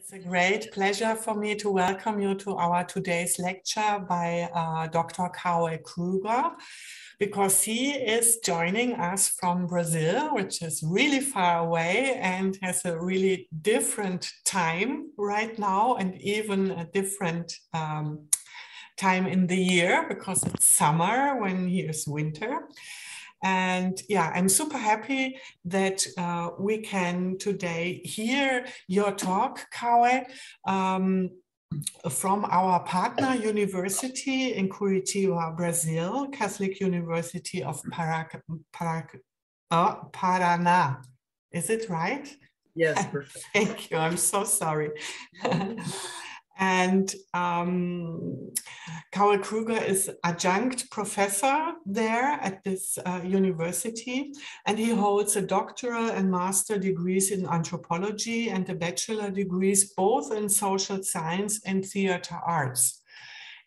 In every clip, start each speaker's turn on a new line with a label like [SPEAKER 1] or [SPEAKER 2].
[SPEAKER 1] It's a great pleasure for me to welcome you to our today's lecture by uh, Dr. Cauê Krüger, because he is joining us from Brazil, which is really far away and has a really different time right now, and even a different um, time in the year because it's summer when here is winter. And yeah, I'm super happy that uh, we can today hear your talk, Cauê, um, from our partner university in Curitiba, Brazil, Catholic University of Parac Parac uh, Paraná. Is it right?
[SPEAKER 2] Yes, perfect.
[SPEAKER 1] Thank you. I'm so sorry. And um, Cauê Krüger is adjunct professor there at this uh, university, and he holds a doctoral and master degrees in anthropology and a bachelor degrees both in social science and theater arts.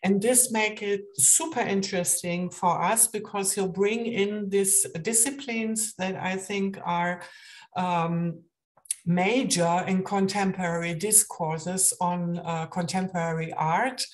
[SPEAKER 1] And this make it super interesting for us because he'll bring in these disciplines that I think are um, major in contemporary discourses on uh, contemporary art,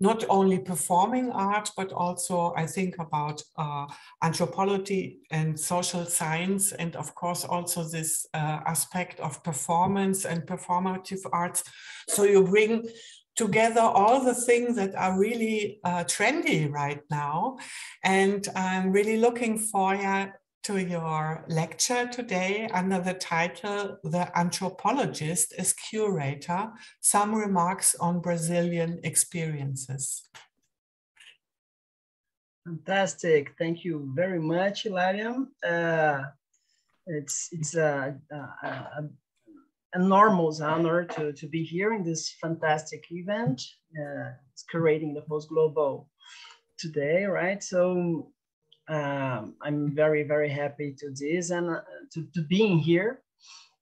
[SPEAKER 1] not only performing art, but also I think about uh, anthropology and social science, and of course also this uh, aspect of performance and performative arts. So you bring together all the things that are really uh, trendy right now. And I'm really looking for, forward to your lecture today under the title The Anthropologist as Curator Some Remarks on Brazilian Experiences.
[SPEAKER 2] Fantastic. Thank you very much, Ilaria. Uh, it's it's a, a, a, enormous honor to, to be here in this fantastic event. Uh, it's curating the Post Global today, right? So um, I'm very, very happy to this and uh, to, to being here.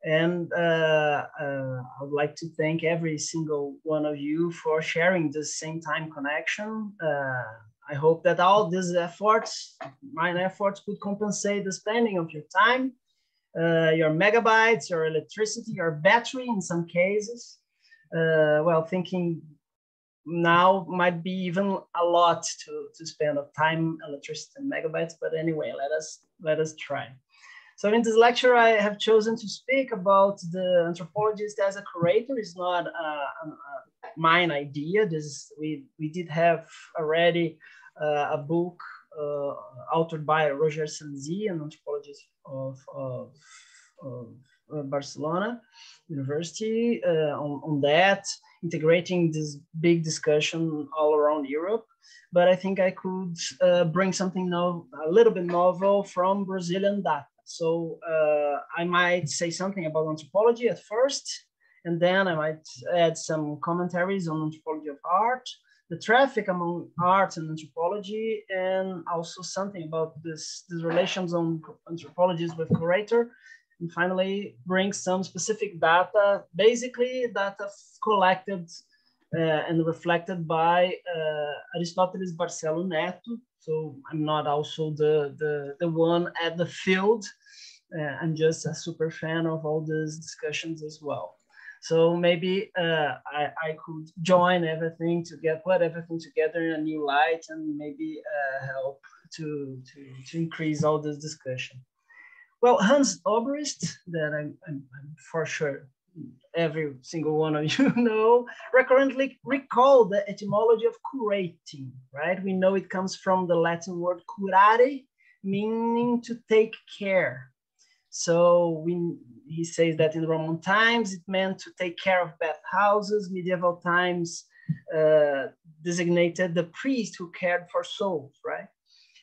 [SPEAKER 2] And uh, uh, I would like to thank every single one of you for sharing this same time connection. Uh, I hope that all these efforts, my efforts, could compensate the spending of your time, uh, your megabytes, your electricity, your battery in some cases. Uh, well, thinking now might be even a lot to, to spend of time, electricity, and megabytes. But anyway, let us let us try. So in this lecture, I have chosen to speak about the anthropologist as a curator. It's not a, a, a mine idea. This we we did have already uh, a book uh, authored by Roger Sansi, an anthropologist of, of, of Barcelona University, uh, on, on that integrating this big discussion all around Europe. But I think I could uh, bring something no, a little bit novel from Brazilian data. So uh, I might say something about anthropology at first, and then I might add some commentaries on anthropology of art, the traffic among art and anthropology, and also something about this, these relations on anthropologists with curator, and finally bring some specific data, basically data collected uh, and reflected by uh, Aristoteles Barcelos Neto. So I'm not also the, the, the one at the field. Uh, I'm just a super fan of all these discussions as well. So maybe uh, I, I could join everything to get put everything together in a new light and maybe uh, help to, to, to increase all this discussion. Well, Hans Obrist, that I'm, I'm, I'm, for sure every single one of you know, recurrently recall the etymology of curating, right? We know it comes from the Latin word curare, meaning to take care. So we, he says that in Roman times, it meant to take care of bathhouses. Medieval times uh, designated the priest who cared for souls, right?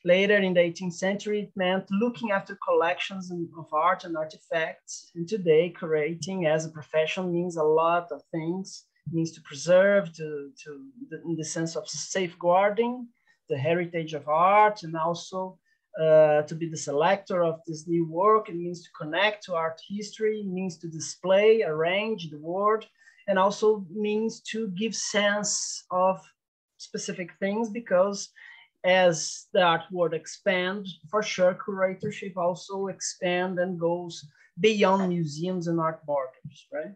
[SPEAKER 2] Later in the 18th century, it meant looking after collections of art and artifacts. And today, curating as a profession means a lot of things. It means to preserve, to, to in the sense of safeguarding the heritage of art, and also uh, to be the selector of this new work. It means to connect to art history. It means to display, arrange the word, and also means to give sense of specific things because as the art world expand, for sure, curatorship also expand and goes beyond museums and art borders, right?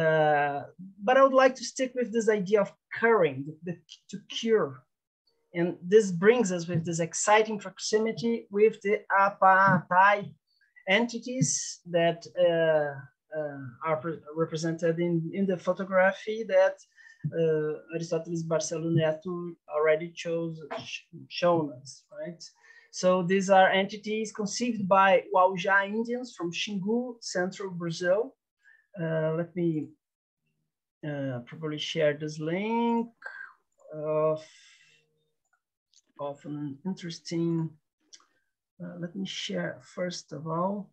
[SPEAKER 2] Uh, but I would like to stick with this idea of curing, the, the, to cure. And this brings us with this exciting proximity with the Apaatai entities that uh, uh, are represented in, in the photography that uh, Aristoteles Barcelos already chose, shown us, right? So these are entities conceived by Waujá Indians from Xingu, central Brazil. Uh, let me uh, probably share this link of, of an interesting, uh, let me share first of all,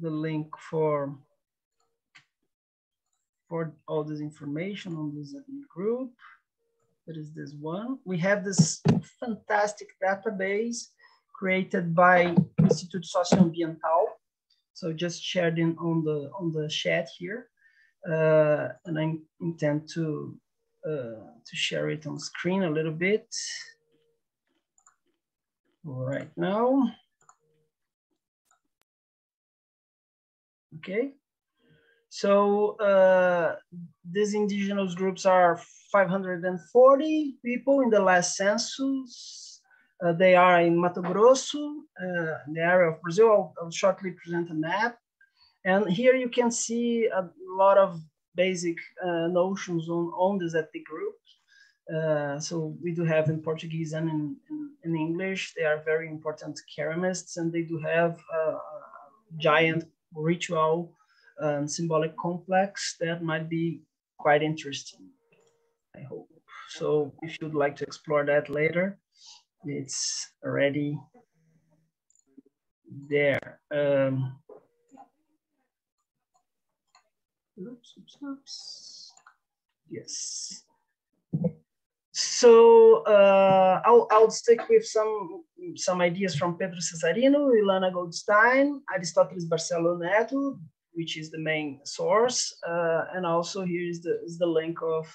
[SPEAKER 2] the link for for all this information on this group. There is this one. We have this fantastic database created by Instituto Socioambiental. So just shared in on the on the chat here, uh, and I intend to uh, to share it on screen a little bit right now. Okay. So uh, these indigenous groups are 540 people in the last census. Uh, they are in Mato Grosso, uh, the area of Brazil. I'll, I'll, shortly present a map. And here you can see a lot of basic uh, notions on, on this ethnic group. Uh, so we do have in Portuguese and in, in, in, English. They are very important ceramists and they do have a giant ritual and symbolic complex that might be quite interesting, I hope. So if you'd like to explore that later, it's already there. Um, oops, oops, oops. Yes. So uh, I'll, I'll stick with some some ideas from Pedro Cesarino, Ilana Goldstein, Aristoteles Barcelos Neto, which is the main source. Uh, and also here is the, is the link of,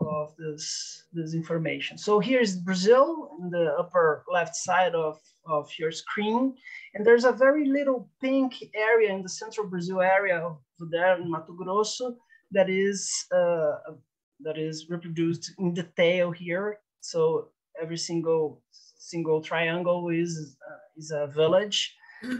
[SPEAKER 2] of this, this information. So here's Brazil in the upper left side of, of your screen. And there's a very little pink area in the central Brazil area of there in Mato Grosso that is, uh, that is reproduced in detail here. So every single single triangle is, uh, is a village.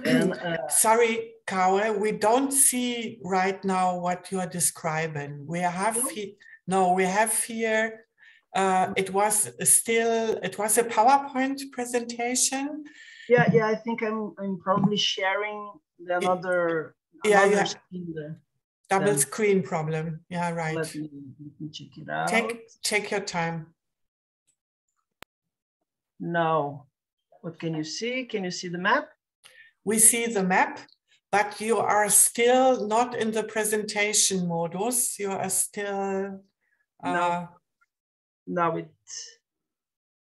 [SPEAKER 1] And, uh, Sorry, Cauê, we don't see right now what you are describing. We have he, no, we have here. Uh, it was still it was a PowerPoint presentation.
[SPEAKER 2] Yeah, yeah. I think I'm I'm probably sharing the another.
[SPEAKER 1] Yeah, yeah. Double then. screen problem. Yeah, right.
[SPEAKER 2] Let me, let me check it out.
[SPEAKER 1] Take take your time.
[SPEAKER 2] Now, what can you see? Can you see the map?
[SPEAKER 1] we see the map, but you are still not in the presentation modus. You are still.
[SPEAKER 2] Uh, no. Now it,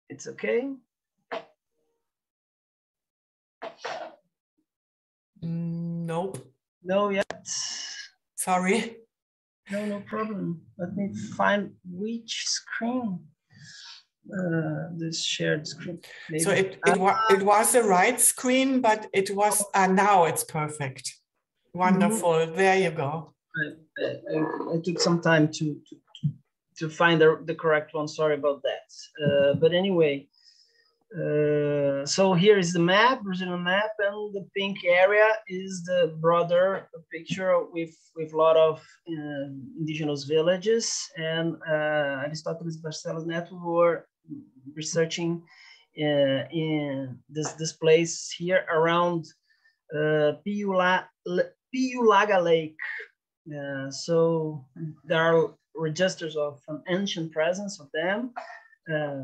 [SPEAKER 2] it's okay.
[SPEAKER 1] Nope.
[SPEAKER 2] No yet.
[SPEAKER 1] Sorry.
[SPEAKER 2] No, no problem. Let me find which screen uh, this shared screen.
[SPEAKER 1] Maybe. So it, it, wa it was the right screen, but it was, uh, now it's perfect. Wonderful. Mm -hmm. There you go.
[SPEAKER 2] I, I, I, took some time to, to, to find the, the correct one. Sorry about that. Uh, but anyway, uh, so here is the map, Brazilian map, and the pink area is the broader picture with with a lot of uh, indigenous villages. And uh, Aristoteles Barcelos Neto were researching uh, in this, this place here around uh, Piula, Piulaga Lake. Uh, so there are registers of an ancient presence of them, uh,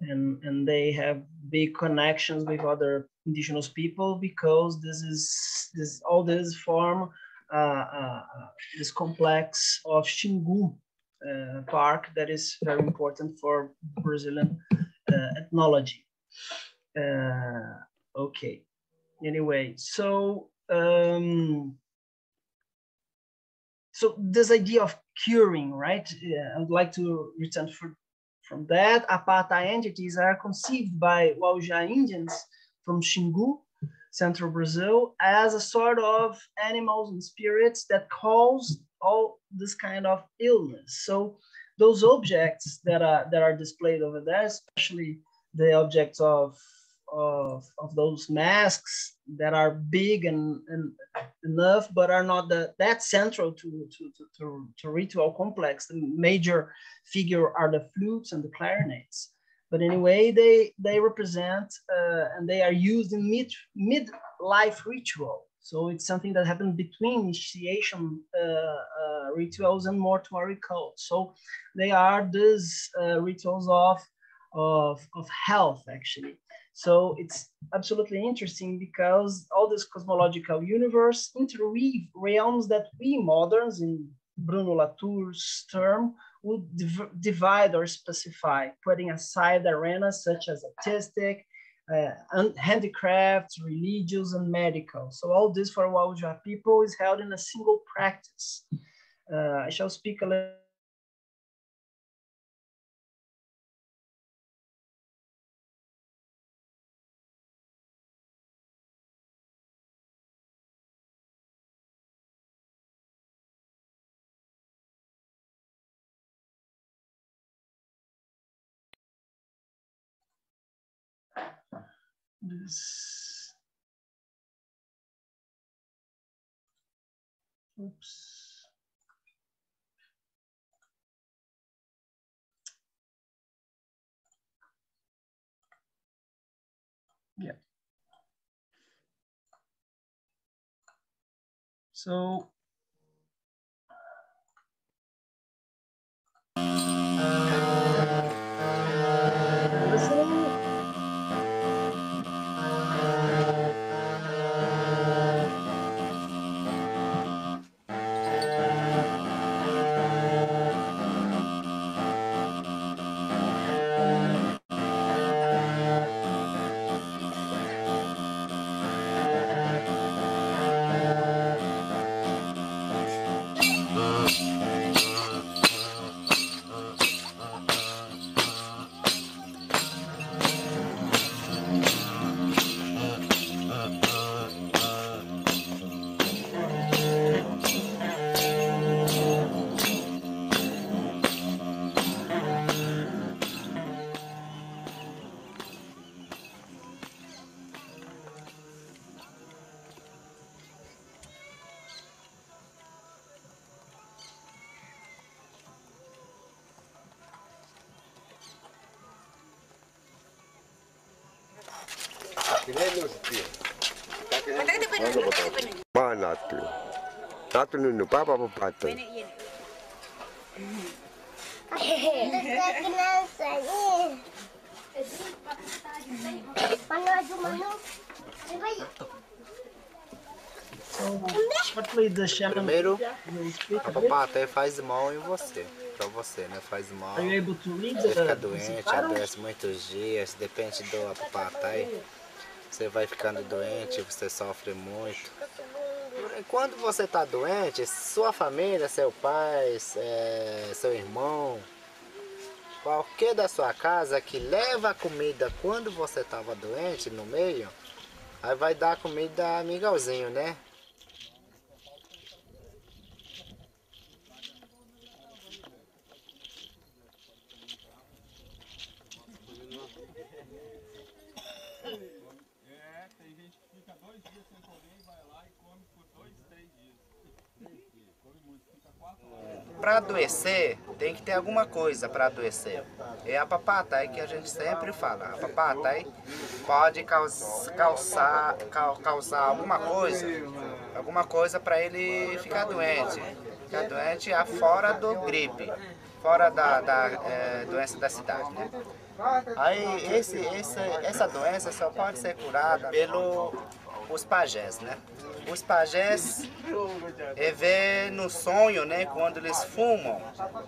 [SPEAKER 2] and, and they have big connections with other indigenous people because this is this all this form uh, uh, this complex of Xingu, uh, park that is very important for Brazilian uh, ethnology. Uh, okay, anyway, so um, so this idea of curing, right? I would like to return for, from that. Apaatai entities are conceived by Waujá Indians from Xingu central Brazil as a sort of animals and spirits that cause all this kind of illness. So those objects that are that are displayed over there, especially the objects of of, of those masks that are big and, and enough, but are not the, that central to, to, to, to, ritual complex. The major figure are the flutes and the clarinets. But anyway, they, they represent uh, and they are used in mid, mid-life ritual. So it's something that happened between initiation uh, uh, rituals and mortuary cults. So they are these uh, rituals of, of, of health, actually. So it's absolutely interesting because all this cosmological universe interweave realms that we moderns, in Bruno Latour's term, would div divide or specify, putting aside arenas such as artistic, uh, handicrafts, religious, and medical. So all this for Waujá people is held in a single practice. Uh, I shall speak a little Oops. Yeah. So
[SPEAKER 3] Maa natlu. Natlu nunu papa papato.
[SPEAKER 4] Primeiro, a papaté faz mal em você, pra você, né? Faz mal. Você fica doente, adoece muitos dias, depende do papaté. Você vai ficando doente, você sofre muito. Quando você está doente, sua família, seu pai, é, seu irmão, qualquer da sua casa que leva comida quando você estava doente no meio, aí vai dar comida amigalzinho, né? Para adoecer, tem que ter alguma coisa para adoecer. É a papatai que a gente sempre fala. A papatai pode causar, causar alguma coisa, alguma coisa para ele ficar doente. Ficar doente fora do gripe, fora da, da é, doença da cidade, né? Aí esse, esse, essa doença só pode ser curada pelos pajés, né? os pajés é ver no sonho, né, quando eles fumam.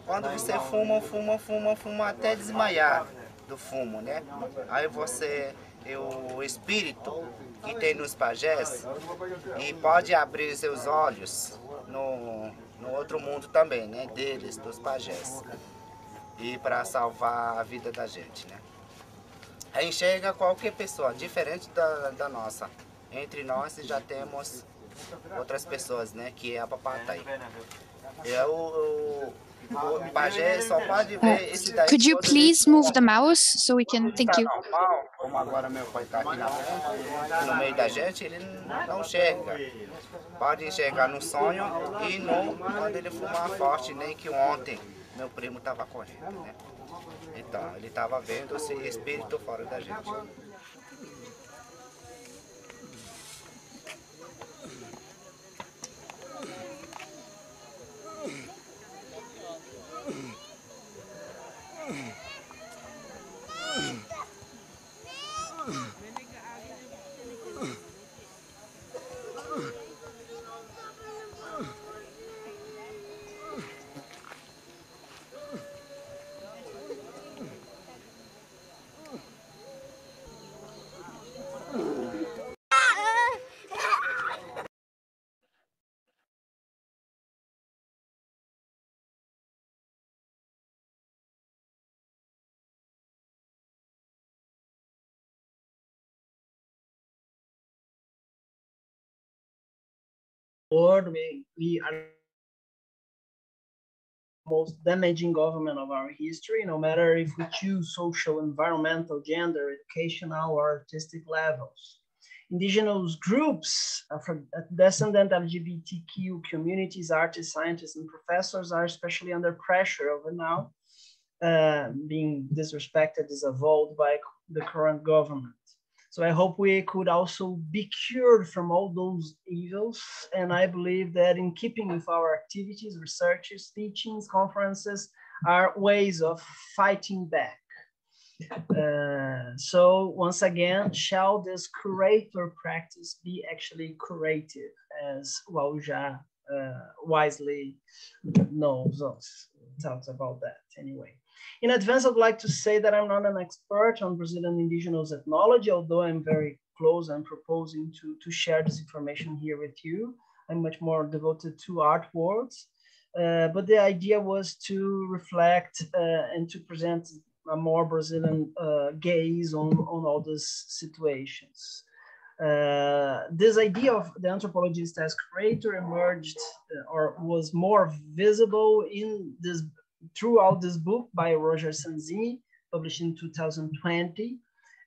[SPEAKER 4] Quando você fuma, fuma, fuma, fuma até desmaiar do fumo, né? Aí você, é o espírito que tem nos pajés e pode abrir seus olhos no, no outro mundo também, né, deles, dos pajés. E para salvar a vida da gente, né? Enxerga qualquer pessoa, diferente da, da nossa entre nós já temos outras pessoas, né? Que é a Papatai. É o, o pajé só pode ver esse daí.
[SPEAKER 5] Could you please move the mouse so we can, thank
[SPEAKER 4] Tá
[SPEAKER 5] you.
[SPEAKER 4] como agora meu pai tá aqui na frente, no meio da gente, ele não enxerga. Pode enxergar no sonho e no quando ele fumar forte, nem que ontem meu primo tava correndo, né? Então, ele tava vendo esse espírito fora da gente.
[SPEAKER 2] Lord, we, we are most damaging government of our history, no matter if we choose social, environmental, gender, educational, or artistic levels. Indigenous groups, Afro- descendant LGBTQ communities, artists, scientists, and professors are especially under pressure over now, uh, being disrespected, disavowed by the current government. So I hope we could also be cured from all those evils. And I believe that in keeping with our activities, researches, teachings, conferences are ways of fighting back. Uh, so once again, shall this curator practice be actually curative, as Wauja uh, wisely knows us, talks about that anyway. In advance, I'd like to say that I'm not an expert on Brazilian indigenous ethnology, although I'm very close and proposing to, to share this information here with you. I'm much more devoted to artworks. Uh, but the idea was to reflect uh, and to present a more Brazilian uh, gaze on, on all these situations. Uh, this idea of the anthropologist as creator emerged uh, or was more visible in this throughout this book by Roger Sanzini, published in 2020.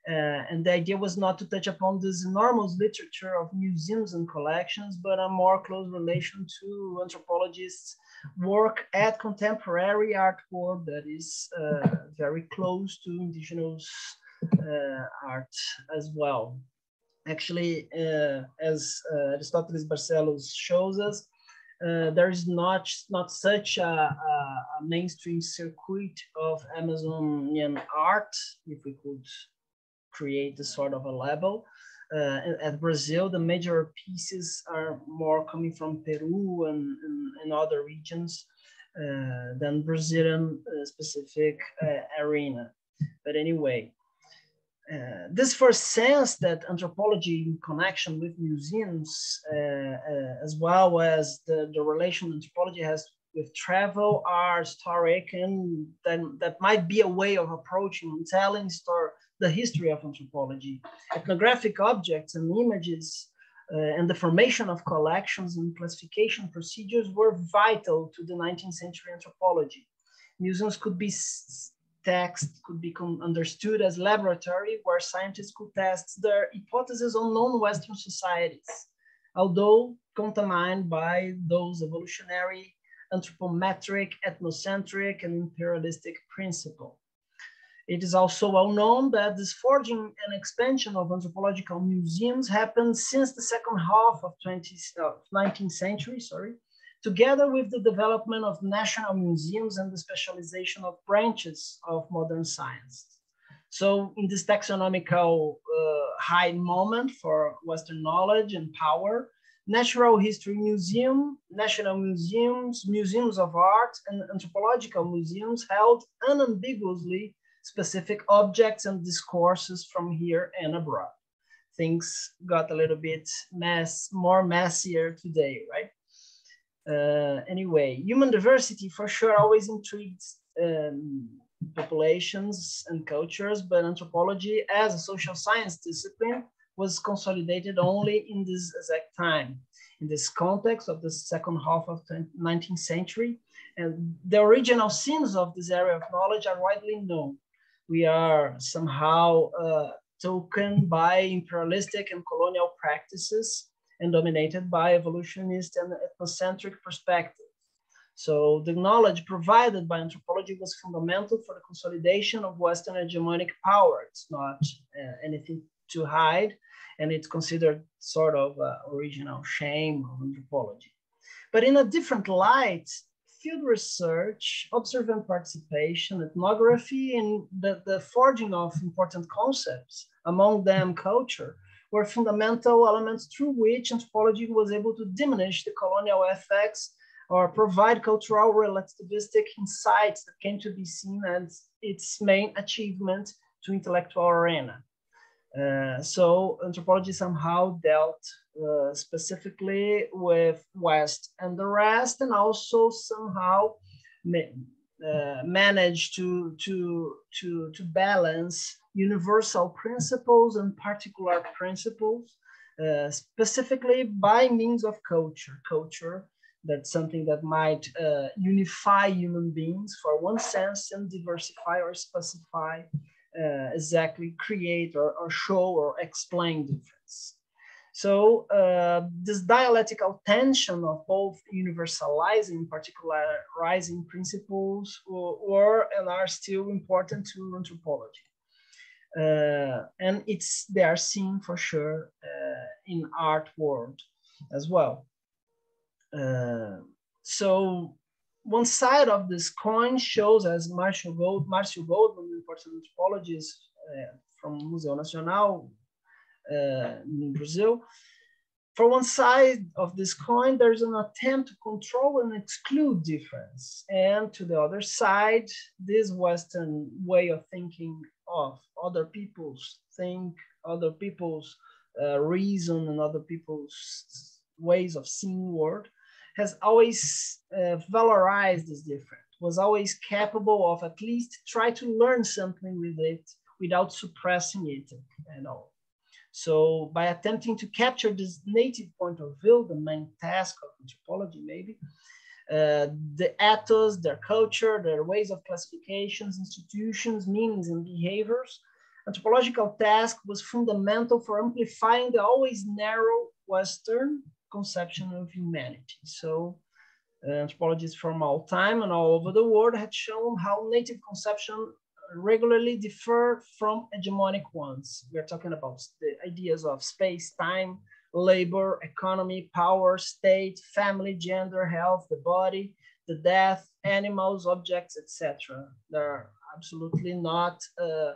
[SPEAKER 2] Uh, and the idea was not to touch upon this enormous literature of museums and collections, but a more close relation to anthropologists' work at contemporary art world that is uh, very close to indigenous uh, art as well. Actually, uh, as uh, Aristoteles Barcelos shows us, uh, there is not, not such a, a, a, mainstream circuit of Amazonian art, if we could create this sort of a label. Uh, at Brazil, the major pieces are more coming from Peru and, and, and other regions uh, than Brazilian uh, specific arena. But anyway, uh, this first sense that anthropology in connection with museums, uh, uh, as well as the, the relation anthropology has with travel, are historic, and then that might be a way of approaching and telling story, the history of anthropology. Ethnographic objects and images and the formation of collections and classification procedures were vital to the 19th century anthropology. Museums could be text could be understood as laboratory where scientists could test their hypotheses on non-Western societies, although contaminated by those evolutionary, anthropometric, ethnocentric, and imperialistic principle. It is also well known that this forging and expansion of anthropological museums happened since the second half of 20, uh, 19th century, sorry, together with the development of national museums and the specialization of branches of modern science. So in this taxonomical uh, high moment for Western knowledge and power, Natural History Museum, national museums, museums of art, and anthropological museums held unambiguously specific objects and discourses from here and abroad. Things got a little bit mess, more messier today, right? Uh, anyway, human diversity for sure always intrigues um, populations and cultures, but anthropology as a social science discipline was consolidated only in this exact time, in this context of the second half of the 19th century. And the original sins of this area of knowledge are widely known. We are somehow uh, token by imperialistic and colonial practices and dominated by evolutionist and ethnocentric perspective. So the knowledge provided by anthropology was fundamental for the consolidation of Western hegemonic power. It's not uh, anything to hide, and it's considered sort of uh, original shame of anthropology. But in a different light, field research, observant participation, ethnography, and the, the forging of important concepts, among them culture, were fundamental elements through which anthropology was able to diminish the colonial effects or provide cultural relativistic insights that came to be seen as its main achievement to intellectual arena. Uh, so anthropology somehow dealt uh, specifically with West and the rest, and also somehow uh, managed to, to, to, to balance universal principles and particular principles, uh, specifically by means of culture. Culture that's something that might uh, unify human beings for one sense and diversify or specify, uh, exactly create or, or, show or explain difference. So uh, this dialectical tension of both universalizing, particularizing principles were and are still important to anthropology. Uh, and it's they are seen for sure uh, in art world as well. Uh, so one side of this coin shows, as Marcio, Gold, Marcio Goldman, important anthropologist uh, from Museu Nacional in Brazil, for one side of this coin, there's an attempt to control and exclude difference. And to the other side, this Western way of thinking of other people's think, other people's uh, reason, and other people's ways of seeing world has always uh, valorized this difference, was always capable of at least try to learn something with it without suppressing it at all. So by attempting to capture this native point of view, the main task of anthropology maybe, uh, the ethos, their culture, their ways of classifications, institutions, meanings, and behaviors, anthropological task was fundamental for amplifying the always narrow Western conception of humanity. So uh, anthropologists from all time and all over the world had shown how native conception regularly differ from hegemonic ones. We're talking about the ideas of space, time, labor, economy, power, state, family, gender, health, the body, the death, animals, objects, etc. They're absolutely not uh,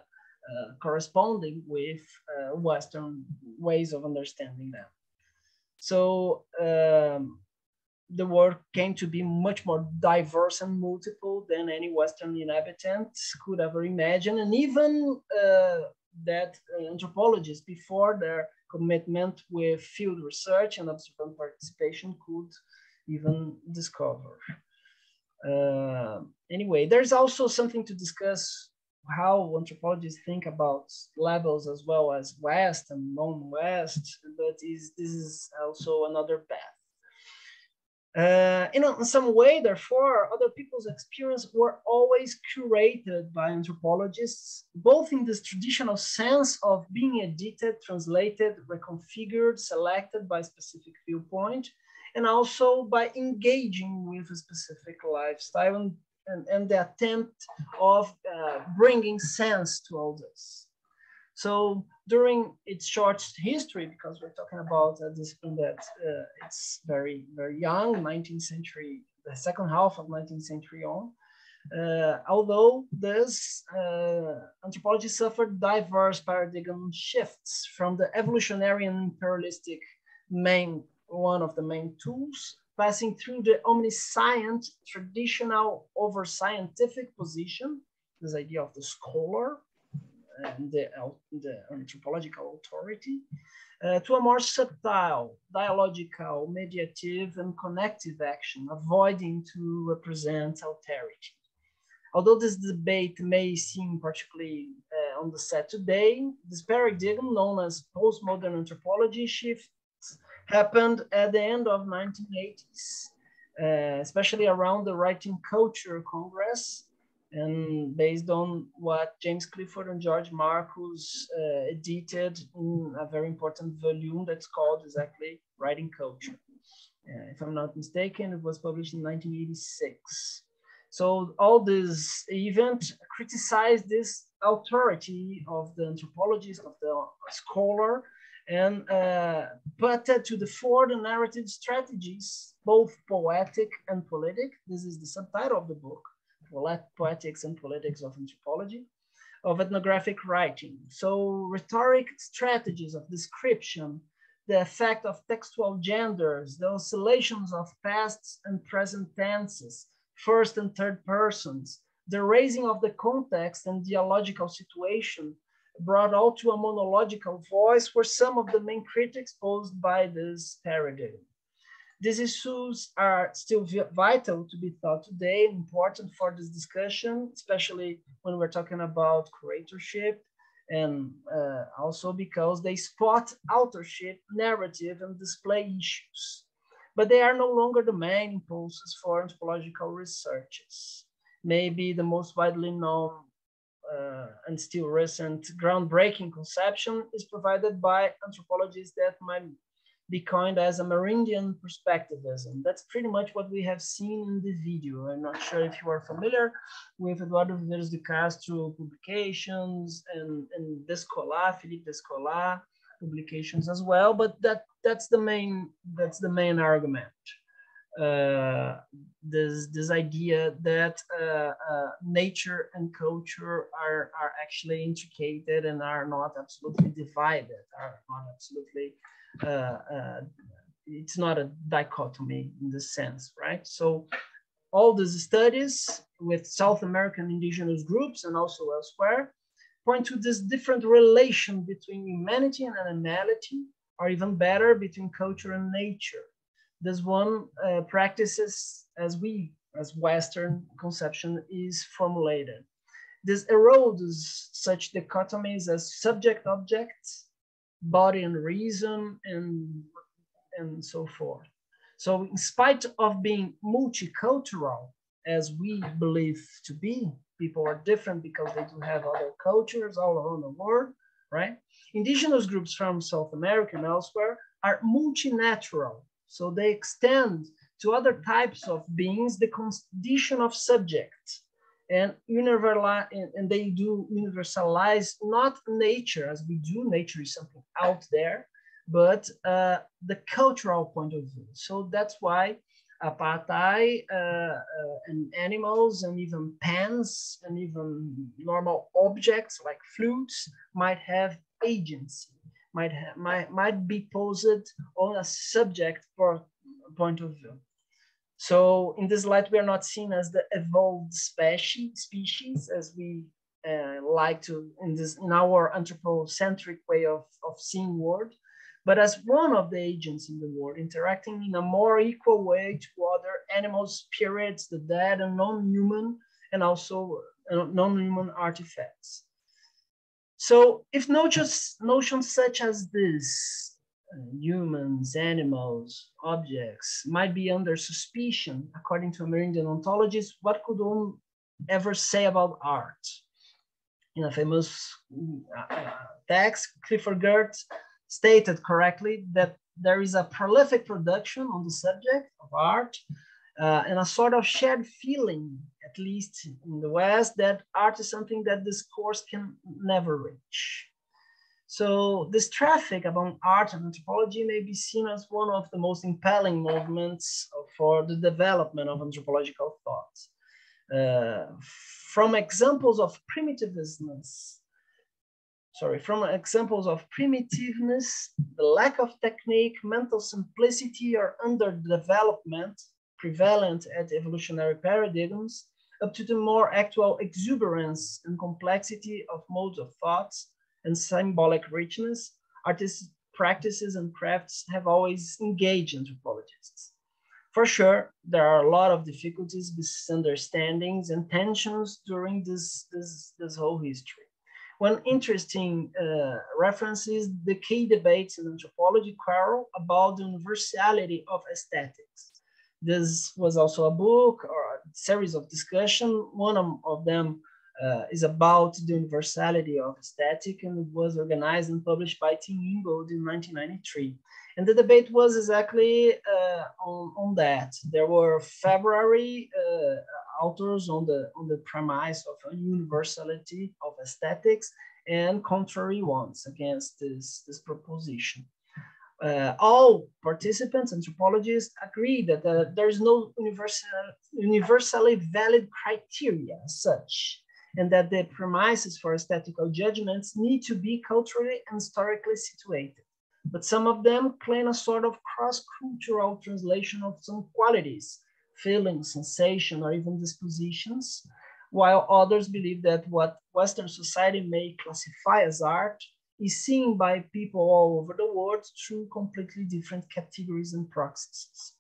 [SPEAKER 2] uh, corresponding with uh, Western ways of understanding them. So um, the world came to be much more diverse and multiple than any Western inhabitant could ever imagine. And even uh, that uh, anthropologists, before their commitment with field research and observant participation, could even discover. Uh, anyway, there's also something to discuss how anthropologists think about levels as well as West and non-West, but is, this is also another path. Uh, in, in, some way, therefore, other people's experience were always curated by anthropologists, both in this traditional sense of being edited, translated, reconfigured, selected by specific viewpoint, and also by engaging with a specific lifestyle and and, and the attempt of uh, bringing sense to all this. So during its short history, because we're talking about a discipline that uh, it's very, very young, 19th century, the second half of 19th century on, uh, although this uh, anthropology suffered diverse paradigm shifts from the evolutionary and imperialistic main, one of the main tools passing through the omniscient traditional over scientific position, this idea of the scholar and the, the anthropological authority, uh, to a more subtle, dialogical, mediative, and connective action, avoiding to represent authority. Although this debate may seem particularly uh, on the set today, this paradigm known as postmodern anthropology shift happened at the end of 1980s, uh, especially around the Writing Culture Congress, and based on what James Clifford and George Marcus uh, edited in a very important volume that's called exactly Writing Culture. Uh, if I'm not mistaken, it was published in 1986. So all this event criticized this authority of the anthropologist, of the scholar, and uh, put to the fore the narrative strategies, both poetic and politic. This is the subtitle of the book, Poetics and Politics of Anthropology, of ethnographic writing. So rhetoric strategies of description, the effect of textual genders, the oscillations of past and present tenses, first and third persons, the raising of the context and dialogical situation brought all to a monological voice were some of the main critics posed by this paradigm. These issues are still vital to be thought today, important for this discussion, especially when we're talking about curatorship, and uh, also because they spot authorship, narrative, and display issues but they are no longer the main impulses for anthropological researches. Maybe the most widely known uh, and still recent groundbreaking conception is provided by anthropologists that might be coined as Amerindian perspectivism. That's pretty much what we have seen in the video. I'm not sure if you are familiar with Eduardo Viveiros de Castro publications and, and Descola, Philippe Descola, publications as well, but that that's the main that's the main argument. Uh, this this idea that uh, uh, nature and culture are are actually intricated and are not absolutely divided, are not absolutely. Uh, uh, it's not a dichotomy in this sense, right? So all these studies with South American indigenous groups and also elsewhere point to this different relation between humanity and animality, or even better, between culture and nature. This one uh, practices as we, as Western conception is formulated. This erodes such dichotomies as subject-object, body and reason, and, and so forth. So in spite of being multicultural, as we believe to be, people are different because they do have other cultures all around the world, right? Indigenous groups from South America and elsewhere are multinatural. So they extend to other types of beings the condition of subject and, universalize, and they do universalize not nature as we do, nature is something out there, but uh, the cultural point of view. So that's why Apaatai uh, uh, and animals and even pens and even normal objects like flutes might have agency, might, have, might, might be posed on a subject point of view. So in this light, we are not seen as the evolved species, species as we uh, like to in this in our anthropocentric way of, of seeing world, but as one of the agents in the world, interacting in a more equal way to other animals, spirits, the dead, and non-human, and also uh, non-human artifacts. So if notions, notions such as this, humans, animals, objects, might be under suspicion, according to Amerindian ontologists, what could one ever say about art? In a famous uh, text, Clifford Geertz stated correctly that there is a prolific production on the subject of art uh, and a sort of shared feeling, at least in the West, that art is something that this course can never reach. So this traffic among art and anthropology may be seen as one of the most impelling movements for the development of anthropological thought. Uh, from examples of primitiveness sorry, from examples of primitiveness, the lack of technique, mental simplicity, or underdevelopment prevalent at evolutionary paradigms, up to the more actual exuberance and complexity of modes of thoughts and symbolic richness, artistic practices and crafts have always engaged anthropologists. For sure, there are a lot of difficulties, misunderstandings, and tensions during this, this, this whole history. One interesting uh, reference is the key debates in anthropology quarrel about the universality of aesthetics. This was also a book or a series of discussion. One of them uh, is about the universality of aesthetic and it was organized and published by Tim Ingold in 1993. And the debate was exactly uh, on, on that. There were February uh, authors on the, on the premise of universality of aesthetics and contrary ones against this, this proposition. Uh, all participants, anthropologists, agree that uh, there is no universal, universally valid criteria as such, and that the premises for aesthetical judgments need to be culturally and historically situated but some of them claim a sort of cross-cultural translation of some qualities, feelings, sensation, or even dispositions, while others believe that what Western society may classify as art is seen by people all over the world through completely different categories and processes.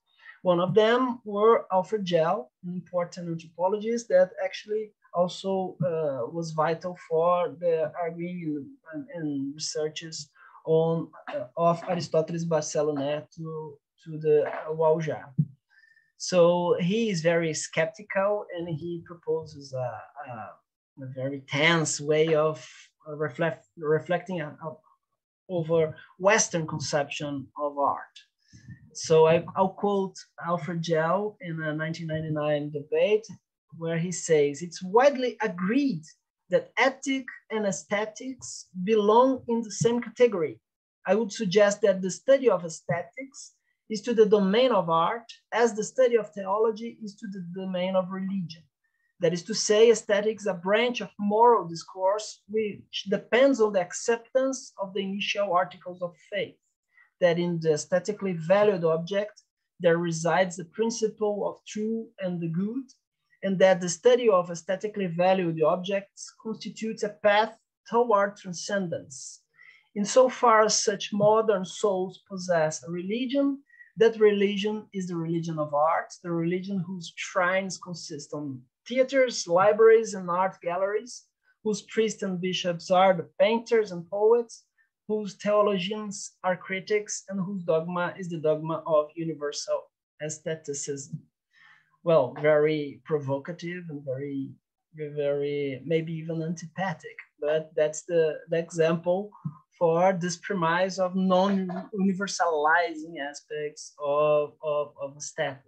[SPEAKER 2] One of them were Alfred Gell, an important anthropologist that actually also uh, was vital for the arguing and, and researches on uh, of Aristoteles Barcelos to, to the Waujá. So he is very skeptical and he proposes a, a, a very tense way of reflect, reflecting a, over Western conception of art. So I, will quote Alfred Gell in a 1999 debate where he says, it's widely agreed that ethic and aesthetics belong in the same category. I would suggest that the study of aesthetics is to the domain of art as the study of theology is to the domain of religion. That is to say, aesthetics a branch of moral discourse which depends on the acceptance of the initial articles of faith. That in the aesthetically valued object, there resides the principle of true and the good, and that the study of aesthetically valued objects constitutes a path toward transcendence. Insofar as such modern souls possess a religion, that religion is the religion of art, the religion whose shrines consist on theaters, libraries, and art galleries, whose priests and bishops are the painters and poets, whose theologians are critics, and whose dogma is the dogma of universal aestheticism well, very provocative and very, very, maybe even antipathic. But that's the, the example for this premise of non-universalizing aspects of, of, of aesthetic.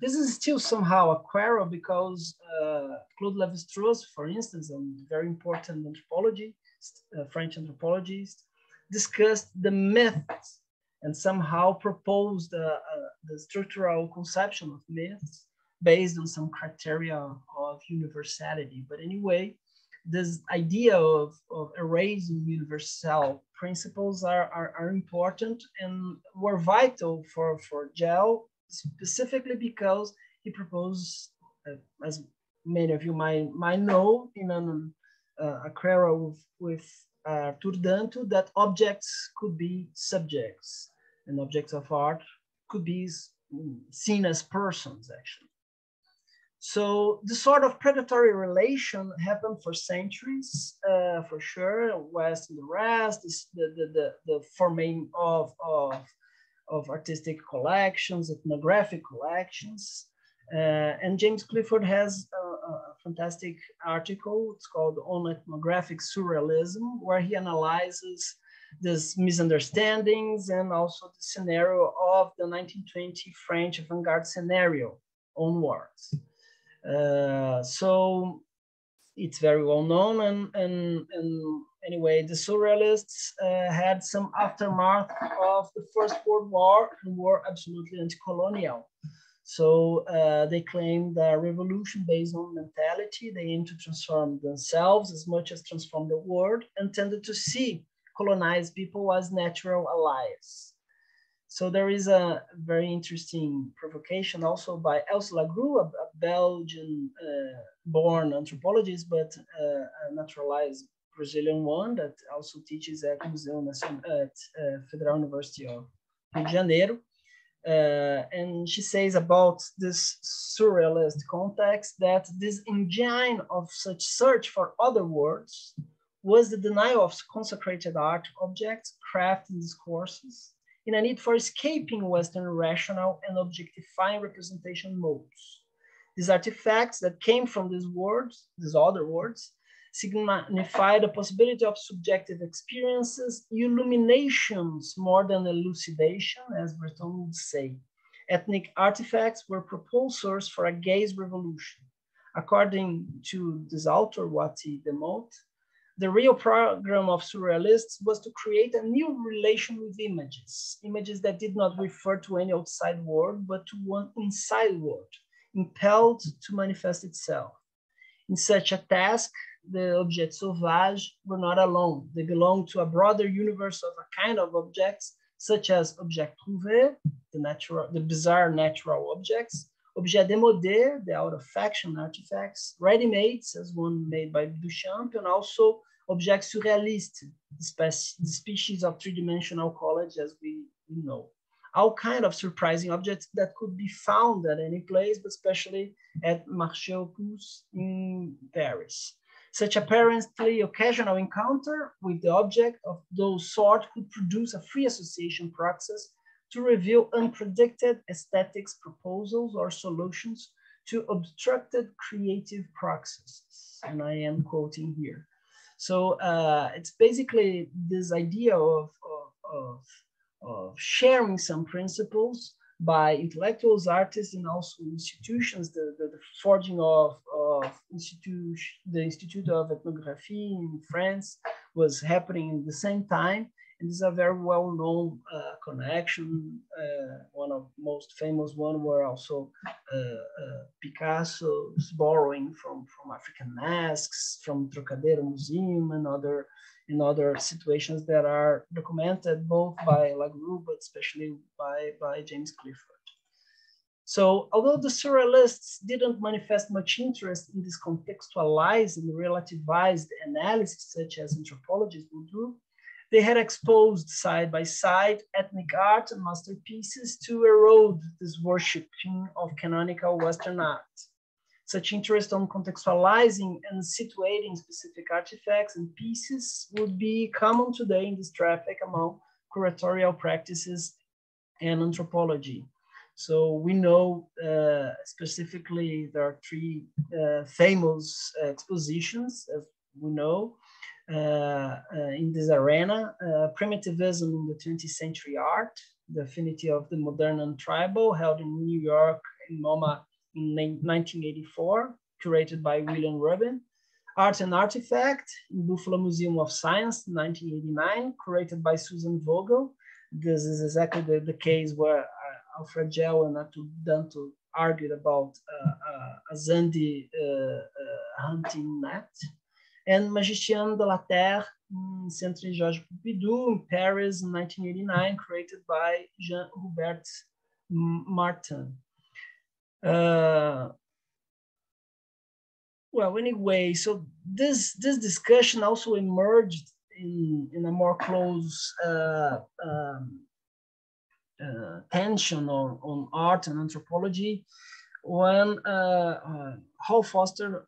[SPEAKER 2] This is still somehow a quarrel because uh, Claude Lévi-Strauss, for instance, a very important anthropologist, uh, French anthropologist, discussed the myths and somehow proposed uh, uh, the structural conception of myths based on some criteria of universality. But anyway, this idea of, of erasing universal principles are, are, are important and were vital for, for Gell, specifically because he proposed, uh, as many of you might, might know, in an, uh, a with, with uh, Arthur Danto, that objects could be subjects and objects of art could be seen as persons, actually. So this sort of predatory relation happened for centuries, uh, for sure, West and the rest, the, the, the, the forming of, of, of artistic collections, ethnographic collections. Uh, and James Clifford has a, a, fantastic article, it's called On Ethnographic Surrealism, where he analyzes these misunderstandings and also the scenario of the 1920 French avant-garde scenario onwards. Uh, so it's very well known and, and, and anyway, the surrealists uh, had some aftermath of the First World War and were absolutely anti-colonial. So uh, they claimed a revolution based on mentality. They aimed to transform themselves as much as transform the world and tended to see colonized people as natural allies. So there is a very interesting provocation also by Els Lagrou, a, a Belgian-born uh, anthropologist, but uh, a naturalized Brazilian one that also teaches at Museu at uh, Federal University of Rio de Janeiro. Uh, and she says about this surrealist context that this engine of such search for other words was the denial of consecrated art objects, craft, and discourses in a need for escaping Western rational and objectifying representation modes. These artifacts that came from these words, these other words, signify the possibility of subjective experiences, illuminations more than elucidation, as Breton would say. Ethnic artifacts were propulsors for a gaze revolution. According to this author, Wati Demotte, the real program of surrealists was to create a new relation with images, images that did not refer to any outside world, but to one inside world, impelled to manifest itself. In such a task, the objects sauvage were not alone. They belonged to a broader universe of a kind of objects, such as object trouvé, the natural, the bizarre natural objects, objet démodé, the out of fashion artifacts, ready-mades, as one made by Duchamp, and also objects surrealistes, the, species of three-dimensional collage as we, we know. All kind of surprising objects that could be found at any place, but especially at Marché aux Puces in Paris. Such apparently occasional encounter with the object of those sort could produce a free association process to reveal unpredicted aesthetics proposals or solutions to obstructed creative processes. And I am quoting here. So uh, it's basically this idea of, of, of, sharing some principles by intellectuals, artists, and also institutions, the, the, the forging of, of institute, the Institute of Ethnography in France was happening at the same time. And is a very well-known uh, connection. Uh, one of most famous one were also uh, uh Picasso's borrowing from, from African masks, from Trocadero Museum and other in other situations that are documented both by Lagrou, but especially by, by James Clifford. So although the surrealists didn't manifest much interest in this contextualized and relativized analysis, such as anthropologists would do, they had exposed side by side ethnic art and masterpieces to erode this worshipping of canonical Western art such interest on contextualizing and situating specific artifacts and pieces would be common today in this traffic among curatorial practices and anthropology. So we know uh, specifically there are three uh, famous expositions, as we know, in this arena, uh, primitivism in the 20th century art, the affinity of the modern and tribal, held in New York in MoMA in 1984, curated by William Rubin. Art and Artifact in Buffalo Museum of Science, 1989, curated by Susan Vogel. This is exactly the, the case where uh, Alfred Gell and Arthur Danto argued about uh, uh, a Zande uh, uh, hunting net. And Magiciens de la Terre in Centre Georges Pompidou in Paris in 1989, created by Jean Hubert Martin. Uh, well, anyway, so this this discussion also emerged in, in a more close uh, um, uh, tension on, on art and anthropology when uh, uh, Hal Foster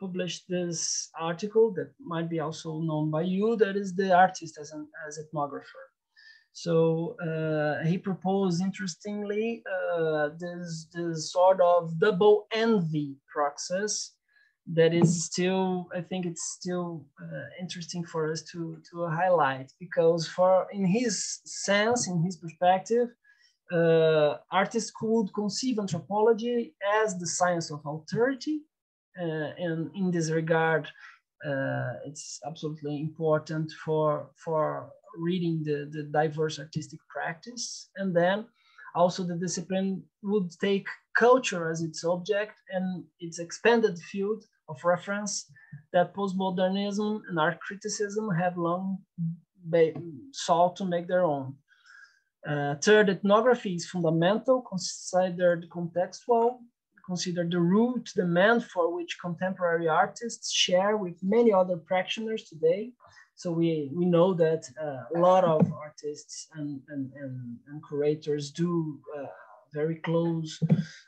[SPEAKER 2] published this article that might be also known by you, that is the artist as an as ethnographer. So uh, he proposed, interestingly, uh, this, this sort of double envy process that is still, I think it's still uh, interesting for us to, to highlight because for in his sense, in his perspective, uh, artists could conceive anthropology as the science of authority. Uh, and in this regard, uh, it's absolutely important for, for reading the, the diverse artistic practice. And then also the discipline would take culture as its object and its expanded field of reference that postmodernism and art criticism have long sought to make their own. Uh, third, ethnography is fundamental, considered contextual, considered the root demand for which contemporary artists share with many other practitioners today, So we, we know that uh, a lot of artists and, and, and, and curators do uh, very close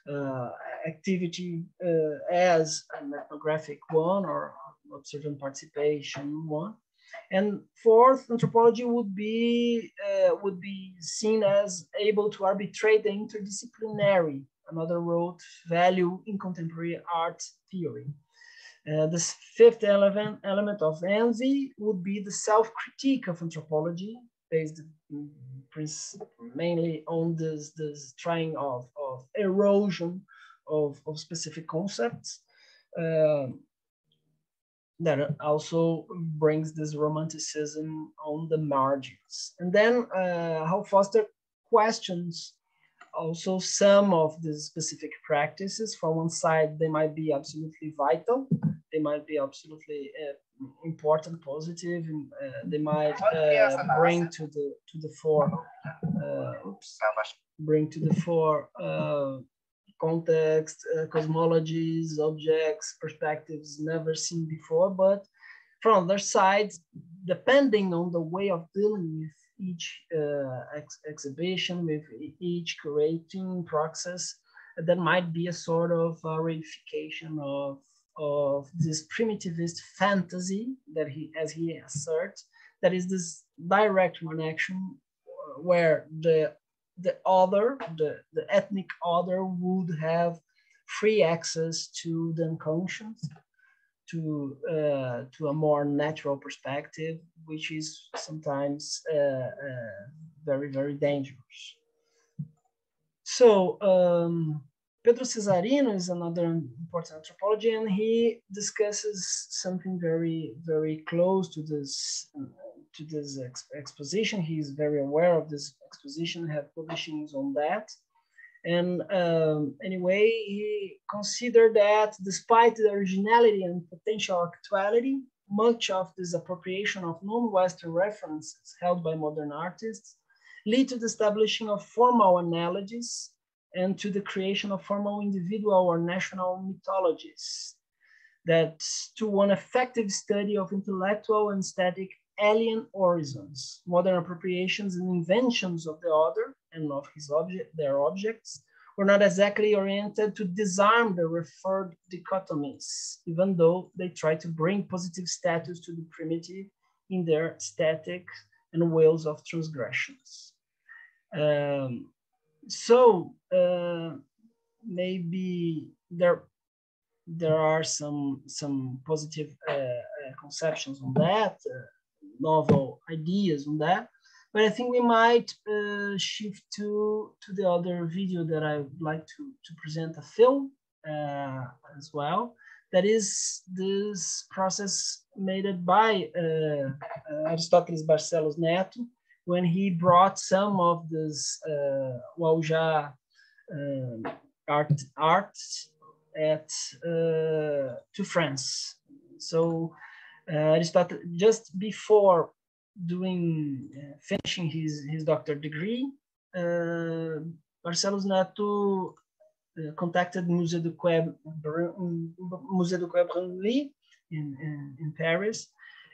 [SPEAKER 2] uh, activity uh, as an ethnographic one or observant participation one. And fourth, anthropology would be uh, would be seen as able to arbitrate the interdisciplinary, another wrote value in contemporary art theory. Uh, this fifth element, element of envy would be the self-critique of anthropology, based mainly on this, this trying of, of erosion of, of specific concepts. Uh, that also brings this romanticism on the margins. And then uh, Hal Foster questions also some of the specific practices. From one side, they might be absolutely vital. They might be absolutely uh, important, positive, and uh, they might uh, bring to the to the fore. Uh, oops, bring to the fore uh, context, uh, cosmologies, objects, perspectives never seen before. But from other sides, depending on the way of dealing with each uh, ex exhibition, with each curating process, that might be a sort of uh, reification of, of this primitivist fantasy that he, as he asserts, that is this direct connection where the the other, the, the ethnic other would have free access to the unconscious, to, uh, to a more natural perspective, which is sometimes uh, uh, very, very dangerous. So um, Pedro Cesarino is another important anthropologist, and he discusses something very, very close to this to this ex exposition. He's very aware of this exposition, have publishings on that. And um, anyway, he considered that despite the originality and potential actuality, much of this appropriation of non-Western references held by modern artists lead to the establishing of formal analogies and to the creation of formal individual or national mythologies that to an effective study of intellectual and static alien horizons, modern appropriations and inventions of the other and of his object, their objects, were not exactly oriented to disarm the referred dichotomies, even though they try to bring positive status to the primitive in their static and ways of transgressions. Um, so uh, maybe there there are some some positive uh, uh, conceptions on that. Novel ideas on that. But I think we might uh, shift to, to the other video that I would like to, to present a film uh, as well. That is this process made by uh, Aristoteles Barcelos Neto when he brought some of this uh, Waujá uh, art, art at, uh, to France. So Aristotle, just before doing, uh, finishing his, his doctor degree, uh, Barcelos Neto contacted Musée du Quai, Musée du Quai Branly in, in, in Paris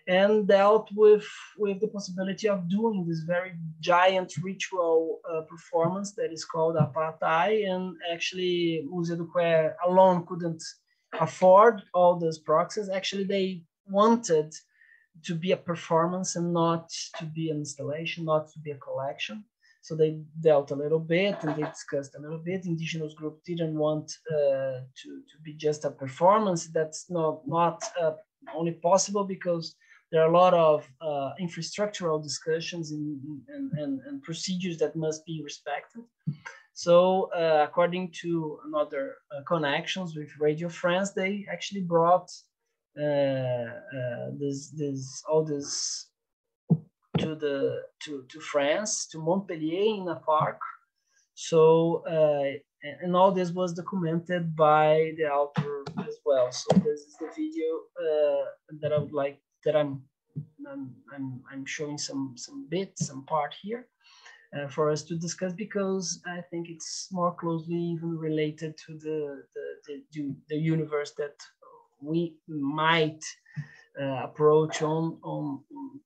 [SPEAKER 2] and dealt with with the possibility of doing this very giant ritual uh, performance that is called Apaatai. And actually, Musée du Quai alone couldn't afford all those proxies. Actually, they wanted to be a performance and not to be an installation, not to be a collection. So they dealt a little bit and they discussed a little bit. Indigenous group didn't want uh, to, to be just a performance. That's not, not uh, only possible because there are a lot of uh, infrastructural discussions and, and, and, and, procedures that must be respected. So uh, according to another uh, connections with Radio France, they actually brought this this all this to the to to France to Montpellier in a park. So uh, and all this was documented by the author as well. So this is the video that I would like that I'm I'm, I'm, I'm showing some some bits, some part here uh, for us to discuss because I think it's more closely even related to the the, the, the universe that we might uh, approach on, on,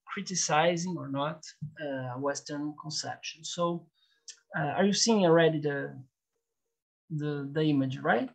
[SPEAKER 2] criticizing or not uh, Western conception. So, uh, are you seeing already the the, the image, right?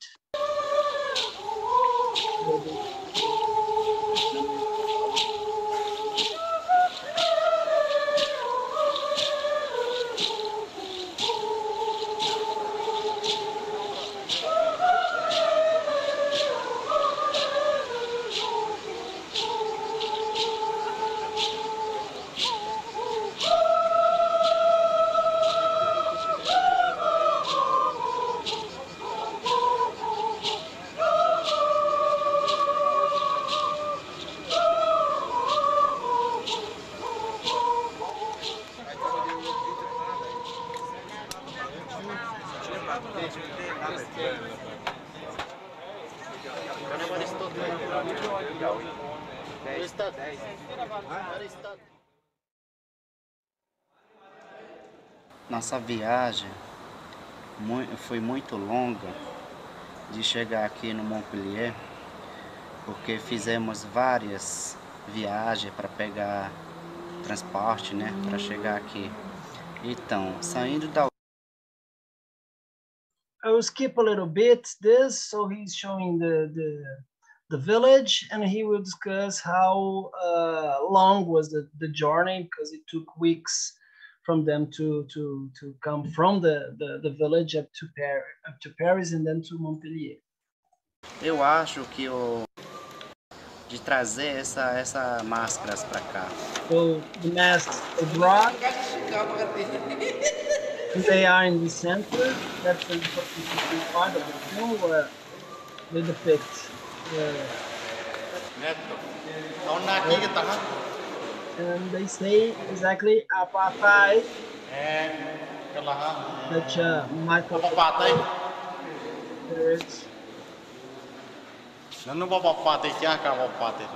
[SPEAKER 4] Viagem foi muito longa de chegar aqui no Montpellier, porque fizemos várias viagens para pegar transporte, né, para chegar aqui. Então, saindo da
[SPEAKER 2] I will skip a little bit this, so he's showing the the, the village, and he will discuss how uh, long was the, the journey because it took weeks from them to to to come from the, the, the village up to Paris, up to Paris, and then to Montpellier.
[SPEAKER 4] Eu acho que o de trazer essa essa máscaras para cá.
[SPEAKER 2] So the masks brought. they are in the center. That's the important part of the film where they depict. Uh, and they say exactly Apaatai. That uh, Michael. There is.
[SPEAKER 6] Nanu bapa pate kya ka bapa pate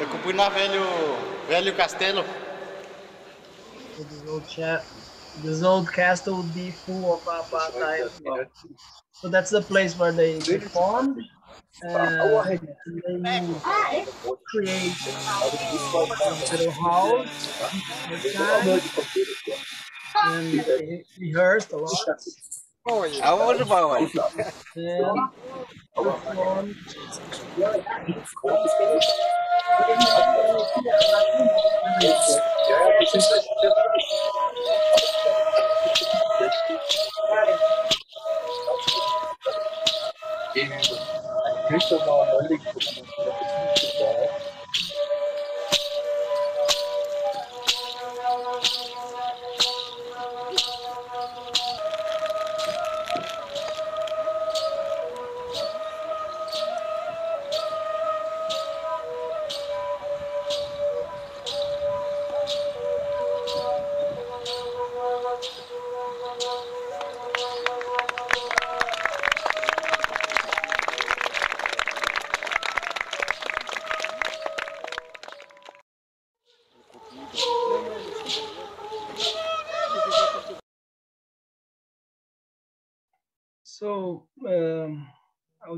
[SPEAKER 6] Eu comprei na velho, velho castelo.
[SPEAKER 2] This old chat, this old castle would be full of Apaatai as well. So that's the place where they performed. Uh, they create a little house and they rehearsed a lot.
[SPEAKER 3] Aonde vai?
[SPEAKER 2] And performed So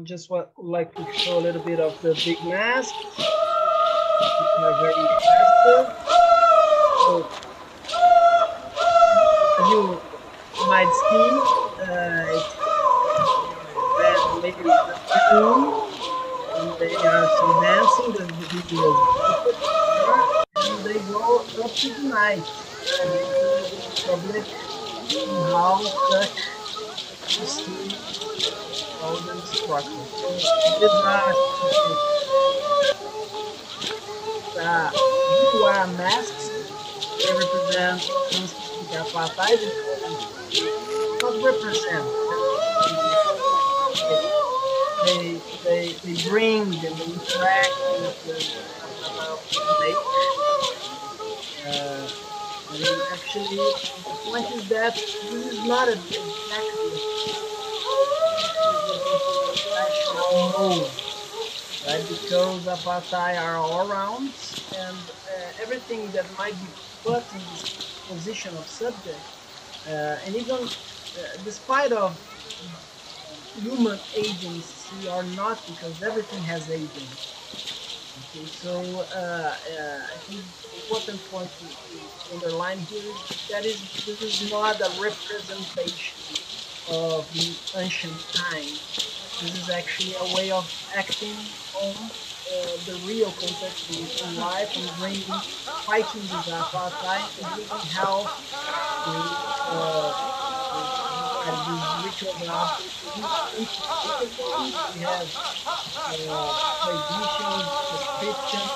[SPEAKER 2] just wa- like to show a little bit of the big mask. Very impressive. So you might see, uh, maybe the room, and they are some dancing. The video and they go up to the night. Public how such These are uh, wear masks. They represent specific Apaatai. Not represent. They, they, they bring and they interact with the. Uh, actually, the point is that this is not a exactly right? Because Apaatai are all around, and uh, everything that might be put in this position of subject, uh, and even uh, despite of human agency or not, because everything has agency. Okay, so uh, uh, important point to, to underline here is that is this is not a representation of the ancient times. This is actually a way of acting on uh, the real context in life and bringing fighting this Apaatai and bringing health to uh, uh, these rituals are we have uh, traditions, prescriptions,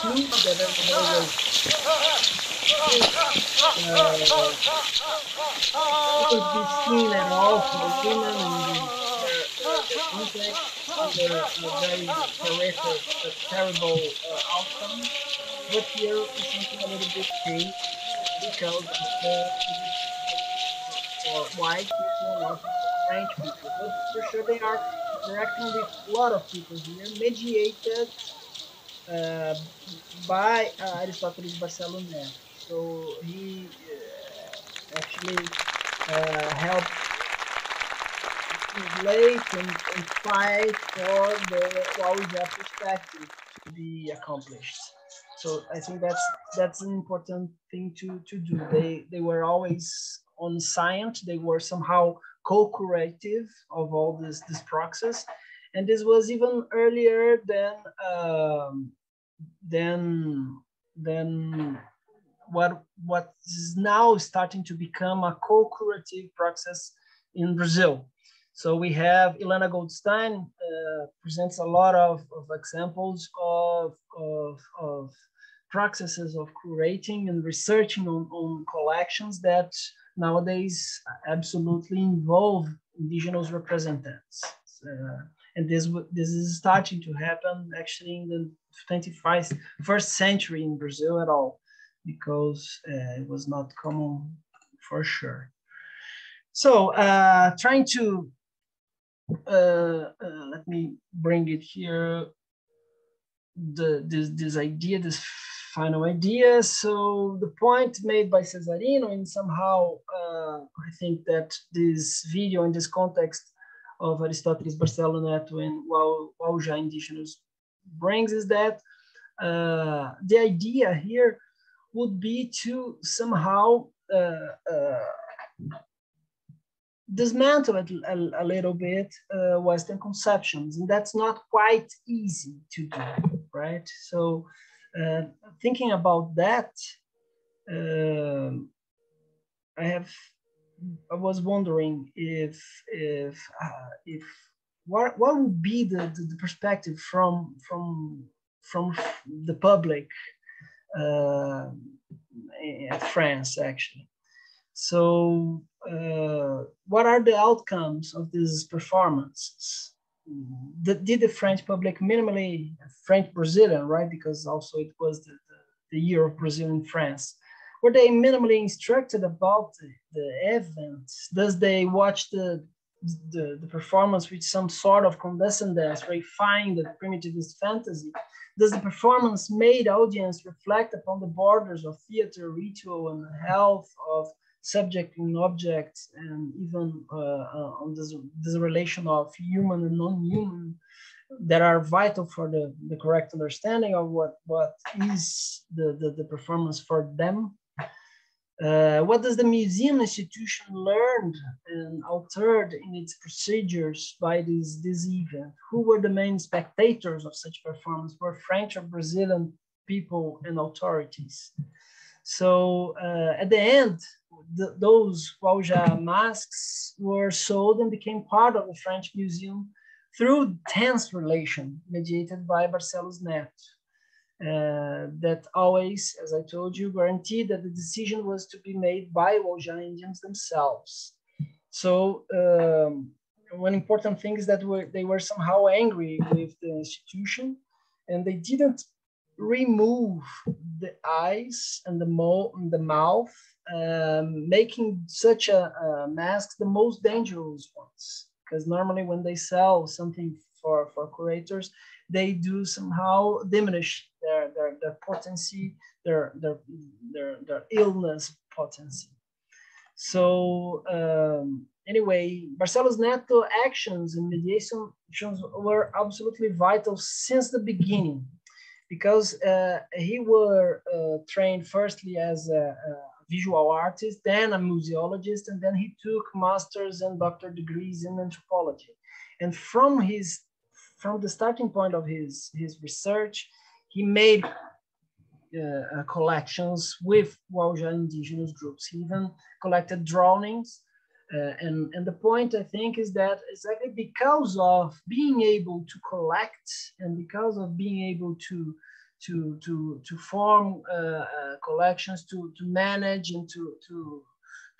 [SPEAKER 2] clues that everybody was uh, could be seen at all for women and complex and a, a very horrific, a terrible uh, outcome. But here is something a little bit changed because the for white people, not French people. But for sure they are interacting with a lot of people here, mediated uh, by uh, Aristoteles Barcelos. So he uh, actually uh, helped translate and, and fight for the Waujá perspective to be accomplished. So I think that's that's an important thing to, to do. They they were always on science. They were somehow co-curative of all this this process, and this was even earlier than um, than than what what is now starting to become a co-curative process in Brazil. So we have Ilana Goldstein uh, presents a lot of, of examples of, of, of of curating and researching on, on collections that nowadays absolutely involve indigenous representatives. Uh, and this, this is starting to happen actually in the 21st first century in Brazil at all, because uh, it was not common for sure. So uh, trying to let me bring it here. The this this idea, this final idea. So the point made by Cesarino, and somehow uh, I think that this video in this context of Aristoteles, Barcelos, and Waujá indigenous brings is that uh, the idea here would be to somehow uh, uh, dismantle a, a, a little bit uh, Western conceptions, and that's not quite easy to do, right? So, uh, thinking about that, uh, I have, I was wondering if, if, uh, if, what, what would be the, the, the, perspective from, from, from the public uh, France, actually. So uh, what are the outcomes of these performances? The, did the French public minimally, French Brazilian, right? Because also it was the, the, the, year of Brazil in France. Were they minimally instructed about the, the event? Does they watch the, the, the performance with some sort of condescendence, refine the primitivist fantasy? Does the performance made audience reflect upon the borders of theater, ritual, and the health of subject and object, and even uh, uh, on this, this relation of human and non-human that are vital for the, the correct understanding of what, what is the, the, the performance for them. Uh, what does the museum institution learn and altered in its procedures by this, this event? Who were the main spectators of such performance? Were French or Brazilian people and authorities? So uh, at the end, those Waujá masks were sold and became part of the French Museum through tense relation mediated by Barcelos Neto. Uh, that always, as I told you, guaranteed that the decision was to be made by Waujá Indians themselves. So um, one important thing is that were, they were somehow angry with the institution and they didn't remove the eyes and the, mo- and the mouth um, making such a, a, mask the most dangerous ones. Because normally when they sell something for, for curators they do somehow diminish their, their, their potency their, their, their, their illness potency. So um, anyway, Barcelos Neto actions and mediations were absolutely vital since the beginning because uh, he were uh, trained firstly as a, a, visual artist, then a museologist, and then he took master's and doctor degrees in anthropology. And from his from the starting point of his his research, he made uh, collections with Waujá indigenous groups. He even collected drawings. Uh, and, and the point I think is that exactly because of being able to collect and because of being able to to to to form uh, uh, collections, to to manage and to to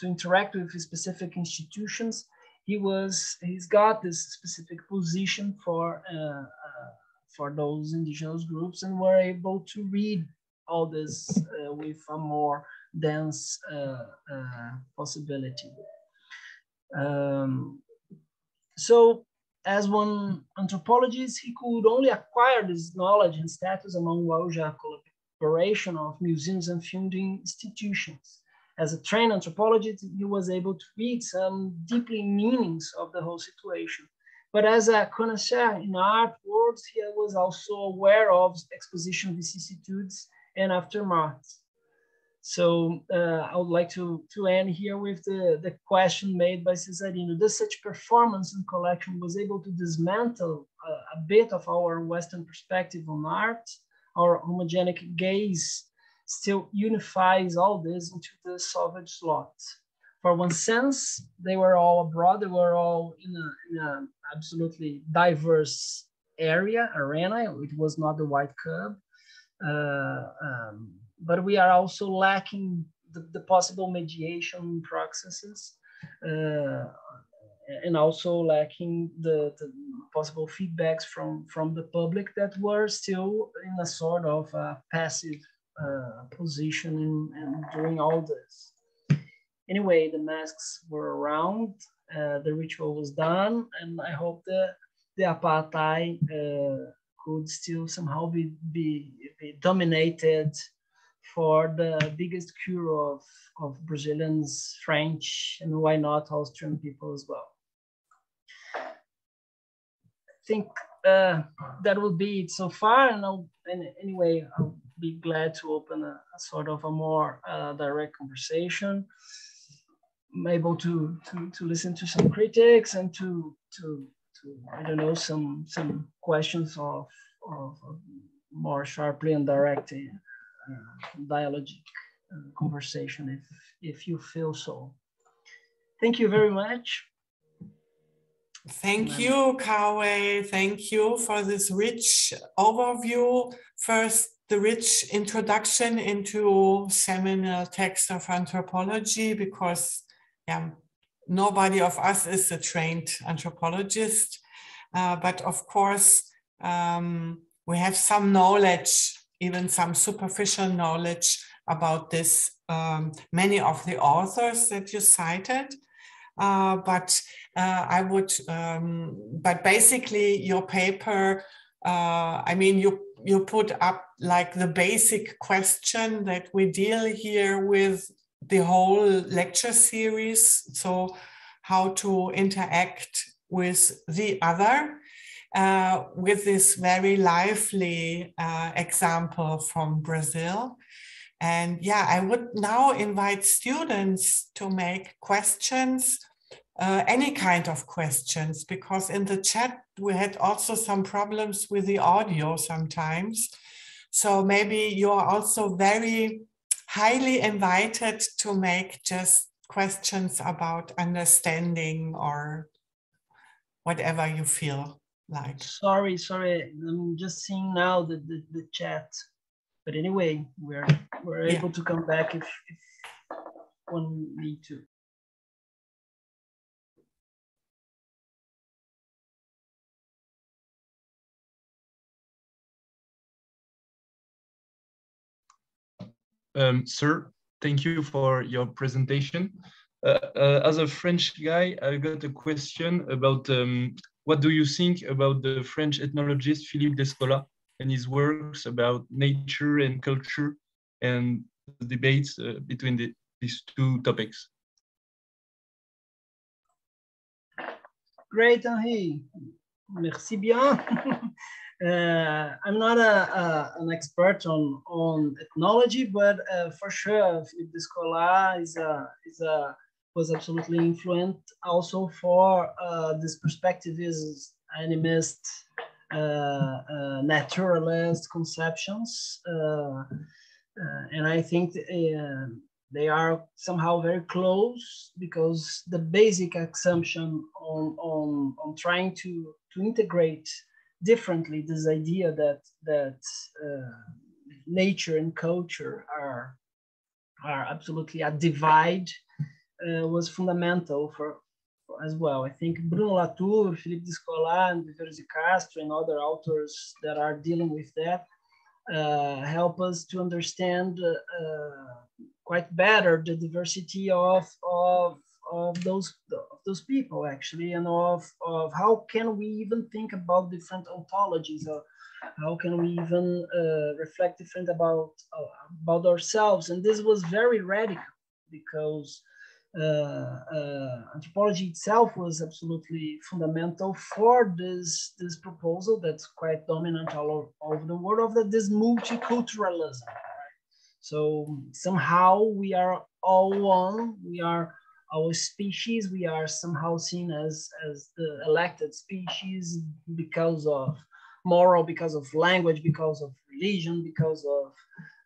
[SPEAKER 2] to interact with specific institutions. He was he's got this specific position for uh, uh for those indigenous groups, and were able to read all this with a more dense possibility. Um, so as one anthropologist, he could only acquire this knowledge and status among Waujá collaboration of museums and funding institutions. As a trained anthropologist, he was able to read some deeply meanings of the whole situation. But as a connoisseur in art worlds, he was also aware of exposition vicissitudes and aftermaths. So uh, I would like to, to end here with the, the question made by Cesarino. Does such performance and collection was able to dismantle uh, a bit of our Western perspective on art? Our homogenic gaze still unifies all this into the savage slot. For one sense, they were all abroad, they were all in an absolutely diverse area, arena. It was not the White Cube. Uh, um, but we are also lacking the, the possible mediation processes uh, and also lacking the, the, possible feedbacks from, from the public that were still in a sort of a passive uh, position in, in, all this. Anyway, the masks were around, uh, the ritual was done, and I hope that the Apaatai uh, could still somehow be, be, be dominated for the biggest cure of, of Brazilians, French, and why not Austrian people as well. I think uh, that will be it so far. And, I'll, and anyway, I'll be glad to open a, a sort of a more uh, direct conversation. I'm able to, to, to listen to some critics and to, to, to I don't know, some, some questions of, of, of more sharply and directly dialogic uh, conversation if, if you feel so. Thank you very much.
[SPEAKER 1] Thank you, Cauê. Thank you for this rich overview. First, the rich introduction into seminal text of anthropology, because yeah, nobody of us is a trained anthropologist. Uh, but of course, um, we have some knowledge even some superficial knowledge about this, um, many of the authors that you cited. Uh, but uh, I would, um, but basically your paper, uh, I mean, you, you put up like the basic question that we deal here with the whole lecture series. So how to interact with the other uh, with this very lively uh, example from Brazil. And yeah, I would now invite students to make questions, uh, any kind of questions, because in the chat we had also some problems with the audio sometimes. So maybe you're also very highly invited to make just questions about understanding or whatever you feel like
[SPEAKER 2] sorry sorry i'm just seeing now the, the, the chat but anyway we're we're yeah. able to come back if, if one need to
[SPEAKER 7] Um, sir, thank you for your presentation. Uh, uh, as a French guy, I got a question about um, what do you think about the French ethnologist Philippe Descola and his works about nature and culture and the debates uh, between the, these two topics?
[SPEAKER 2] Great, Henri. Merci bien. Uh, I'm not a, a, an expert on, on ethnology, but uh, for sure, Philippe Descola is a, is a, was absolutely influent also for uh, this perspective is animist, uh, uh, naturalist conceptions. Uh, and I think they are somehow very close because the basic assumption on, on, on trying to, to integrate differently this idea that that uh, nature and culture are are absolutely a divide uh, was fundamental for, for, as well. I think Bruno Latour, Philippe Descola, and Viveiros de Castro and other authors that are dealing with that uh, help us to understand uh, quite better the diversity of, of of those of those people actually and of, of how can we even think about different ontologies or how can we even uh, reflect different about uh, about ourselves and this was very radical because uh, uh anthropology itself was absolutely fundamental for this this proposal that's quite dominant all over the world of this multiculturalism so somehow we are all one we are our species, we are somehow seen as, as the elected species because of moral, because of language, because of religion, because of,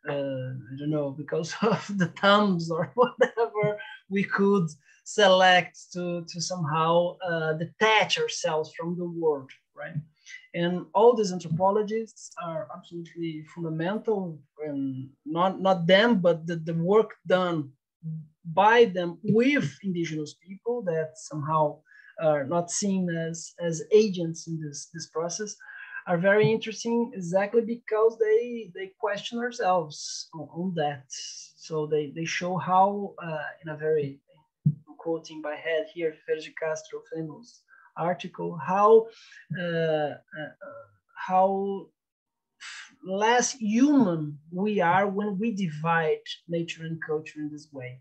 [SPEAKER 2] uh, I don't know, because of the thumbs or whatever we could select to, to somehow uh, detach ourselves from the world, right? And all these anthropologists are absolutely fundamental, and not, not them, but the, the work done by them with indigenous people that somehow are not seen as, as agents in this, this process are very interesting exactly because they they question ourselves on, on that so they they show how uh, in a very quoting by head here Viveiros Castro famous article how uh, uh, how less human we are when we divide nature and culture in this way.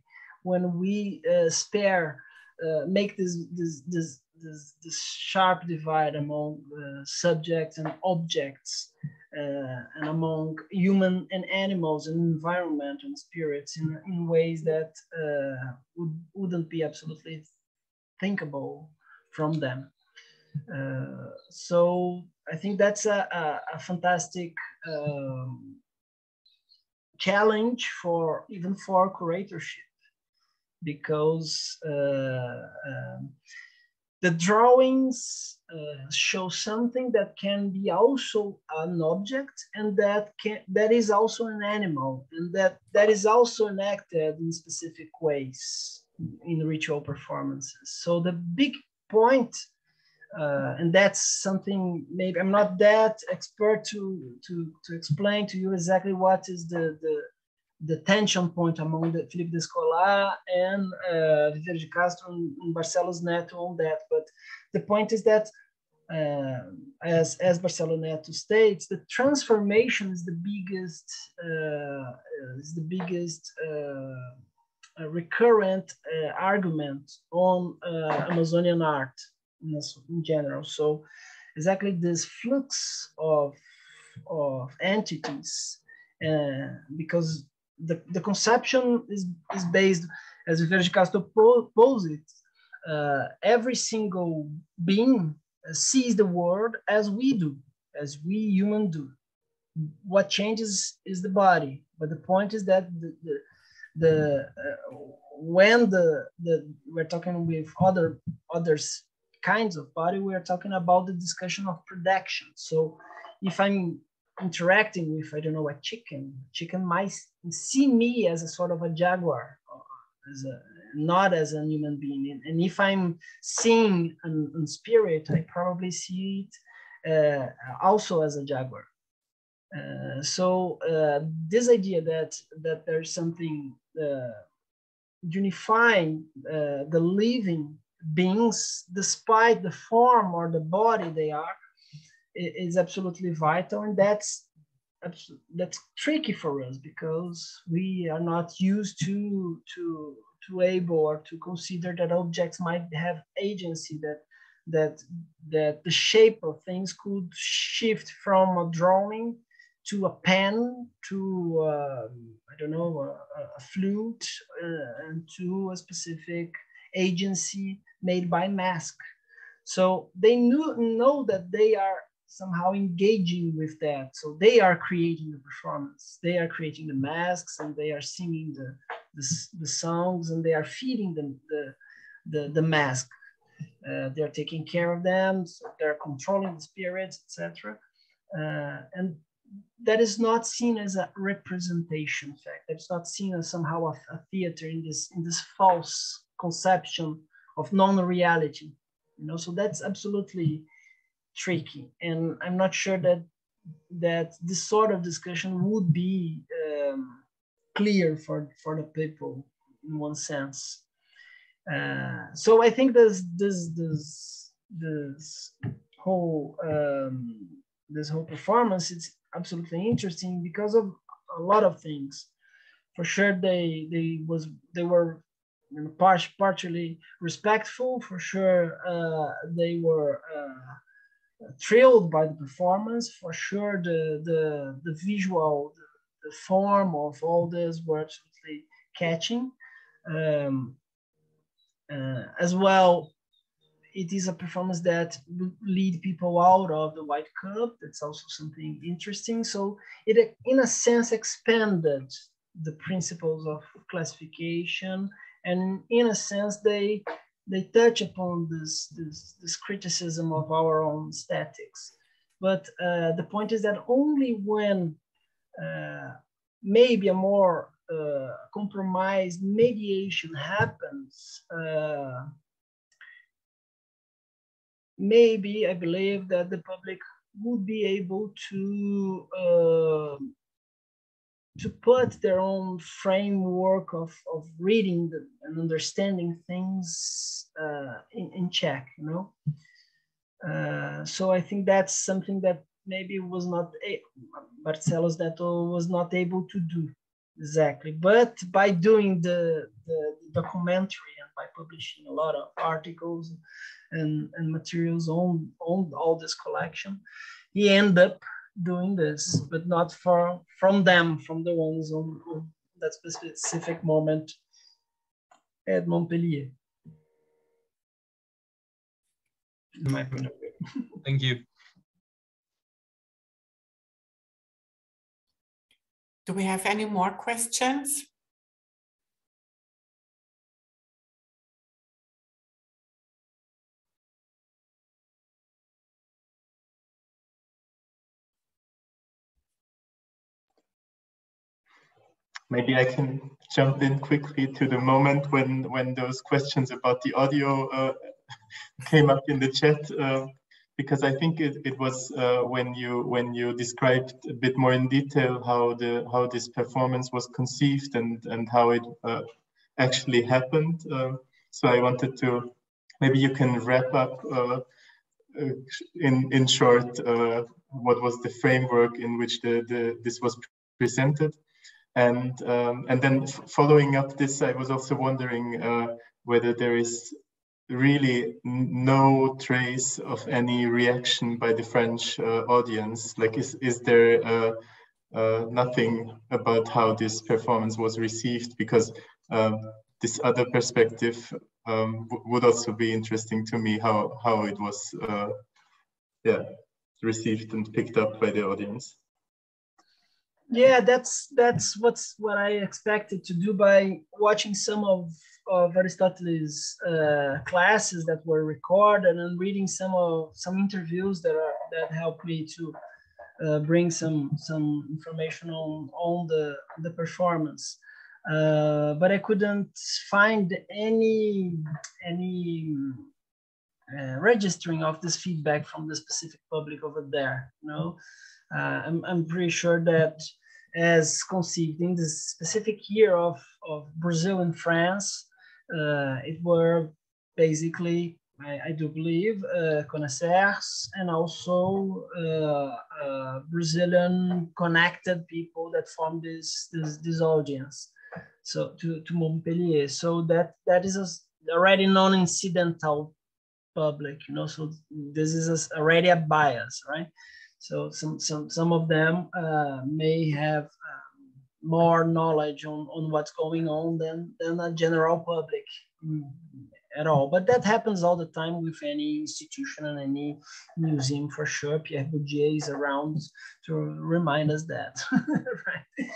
[SPEAKER 2] When we uh, spare, uh, make this, this, this, this, this sharp divide among subjects and objects and among human and animals and environment and spirits in, in ways that uh, would, wouldn't be absolutely thinkable from them. Uh, so I think that's a, a, a fantastic um, challenge for even for curatorship because uh, um, the drawings uh, show something that can be also an object and that can that is also an animal and that that is also enacted in specific ways in ritual performances. So the big point uh, and that's something maybe i'm not that expert to to to explain to you exactly what is the the the tension point among the Philippe Descola and uh, de Castro and Barcelos Neto on that. But the point is that, uh, as, as Barcelos Neto states, the transformation is the biggest, uh, is the biggest uh, recurrent uh, argument on uh, Amazonian art in, in general. So exactly this flux of, of entities uh, because the, the conception is, is based, as Viveiros Castro pose it, uh, every single being sees the world as we do, as we human do. What changes is the body, but the point is that the, the, the uh, when the, the we're talking with other others kinds of body, we're talking about the discussion of production. So if I'm interacting with, I don't know, a chicken, chicken might see me as a sort of a jaguar, as a, not as a human being. And if I'm seeing an, an spirit, I probably see it uh, also as a jaguar. Uh, so uh, this idea that that there's something uh, unifying uh, the living beings, despite the form or the body they are, is absolutely vital, and that's that's tricky for us because we are not used to to to able or to consider that objects might have agency that that that the shape of things could shift from a drawing to a pen to uh, I don't know a, a flute uh, and to a specific agency made by mask. So they knew know that they are somehow engaging with that. So they are creating the performance. They are creating the masks and they are singing the the, the songs and they are feeding them the the, the mask. Uh, they're taking care of them. So they're controlling the spirits, etc. Uh, and that is not seen as a representation fact. It's not seen as somehow a, a theater in this in this false conception of non-reality. You know, so that's absolutely tricky, and I'm not sure that that this sort of discussion would be um, clear for for the people in one sense. Uh, so I think this this this this whole um, this whole performance it's absolutely interesting because of a lot of things. For sure, they they was they were you know, part, partially respectful. For sure, uh, they were uh, thrilled by the performance. For sure, the the the visual, the, the form of all this were absolutely catching. Um, uh, as well, it is a performance that lead people out of the White Cube. That's also something interesting. So it, in a sense, expanded the principles of classification, and in a sense, they they touch upon this this, this criticism of our own statics. But uh, the point is that only when uh, maybe a more uh, compromise mediation happens uh, maybe I believe that the public would be able to uh, to put their own framework of, of reading the, and understanding things uh, in, in check, you know. Uh, so I think that's something that maybe was not a, Barcelos was not able to do exactly, but by doing the, the documentary and by publishing a lot of articles and, and materials on, on all this collection. He ended up doing this, but not for, from them, from the ones on, on that specific moment at Montpellier.
[SPEAKER 7] my point of view. Thank you.
[SPEAKER 1] Do we have any more questions?
[SPEAKER 8] Maybe I can jump in quickly to the moment when when those questions about the audio uh, came up in the chat uh, because I think it, it was uh, when you when you described a bit more in detail how the how this performance was conceived and and how it uh, actually happened. Uh, so I wanted to maybe you can wrap up uh, in in short what was the framework in which the, the this was presented and um, and then following up this, I was also wondering uh, whether there is really no trace of any reaction by the French uh, audience. Like, is is there uh, uh nothing about how this performance was received? Because um, this other perspective um, would also be interesting to me. How how it was, uh, yeah, received and picked up by the audience
[SPEAKER 2] yeah that's that's what's what i expected to do by watching some of of Aristoteles uh, classes that were recorded and reading some of some interviews that are that helped me to uh, bring some some information on on the the performance. Uh, but i couldn't find any any uh, registering of this feedback from the specific public over there you know uh, I'm, I'm pretty sure that as conceived in this specific year of, of Brazil and France, uh, it were basically, I, I do believe, uh, connoisseurs and also uh, uh, Brazilian connected people that form this, this, this audience so to, to Montpellier. So that, that is a already non-incidental public, you know, so this is already a bias, right? So some some some of them uh, may have um, more knowledge on, on what's going on than than a general public mm, at all. But that happens all the time with any institution and any museum for sure. Pierre Bourdieu is around to remind us that. right?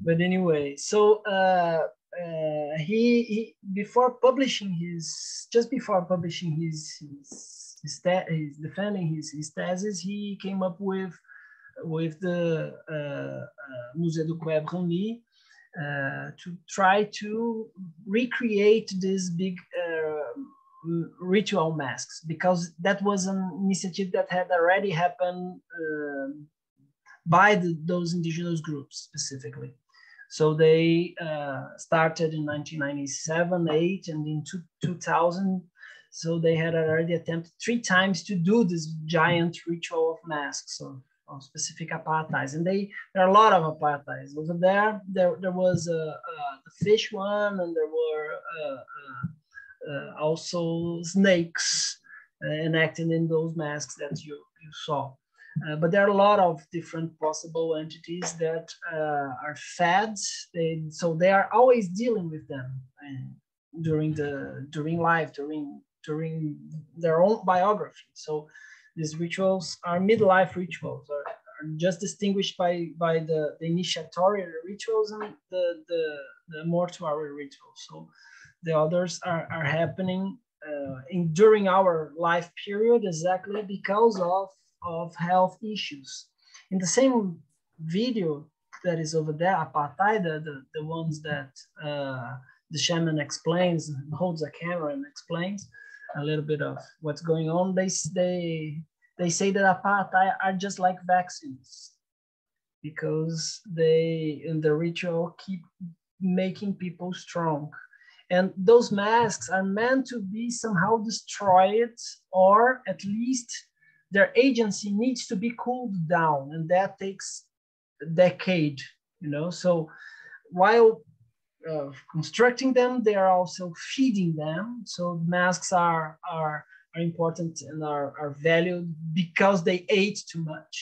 [SPEAKER 2] But anyway, so uh, uh, he, he before publishing his just before publishing his his, his, his defending his, his thesis, he came up with with the uh, uh, Musée du Quai Branly uh, to try to recreate this big uh, ritual masks because that was an initiative that had already happened uh, by the, those indigenous groups specifically. So they uh, started in 1997, 8, and in two, 2000. So they had already attempted three times to do this giant ritual of masks. So of specific Apaatais, and they there are a lot of Apaatais over there. There there was a, a the fish one, and there were uh, uh, uh also snakes uh, enacted in those masks that you you saw. Uh, but there are a lot of different possible entities that uh, are fed. They, so they are always dealing with them during the during life, during during their own biography. So these rituals are midlife rituals, are, are just distinguished by, by the, the initiatory rituals and the, the, the mortuary rituals. So the others are, are happening uh, in, during our life period exactly because of, of health issues. In the same video that is over there, Apaatai, the, the, the ones that uh, the shaman explains, holds a camera and explains, a little bit of what's going on. They they they say that Apaatai are just like vaccines because they in the ritual keep making people strong. And those masks are meant to be somehow destroyed, or at least their agency needs to be cooled down, and that takes a decade, you know. So while uh, constructing them, they are also feeding them. So masks are are are important and are, are valued because they ate too much,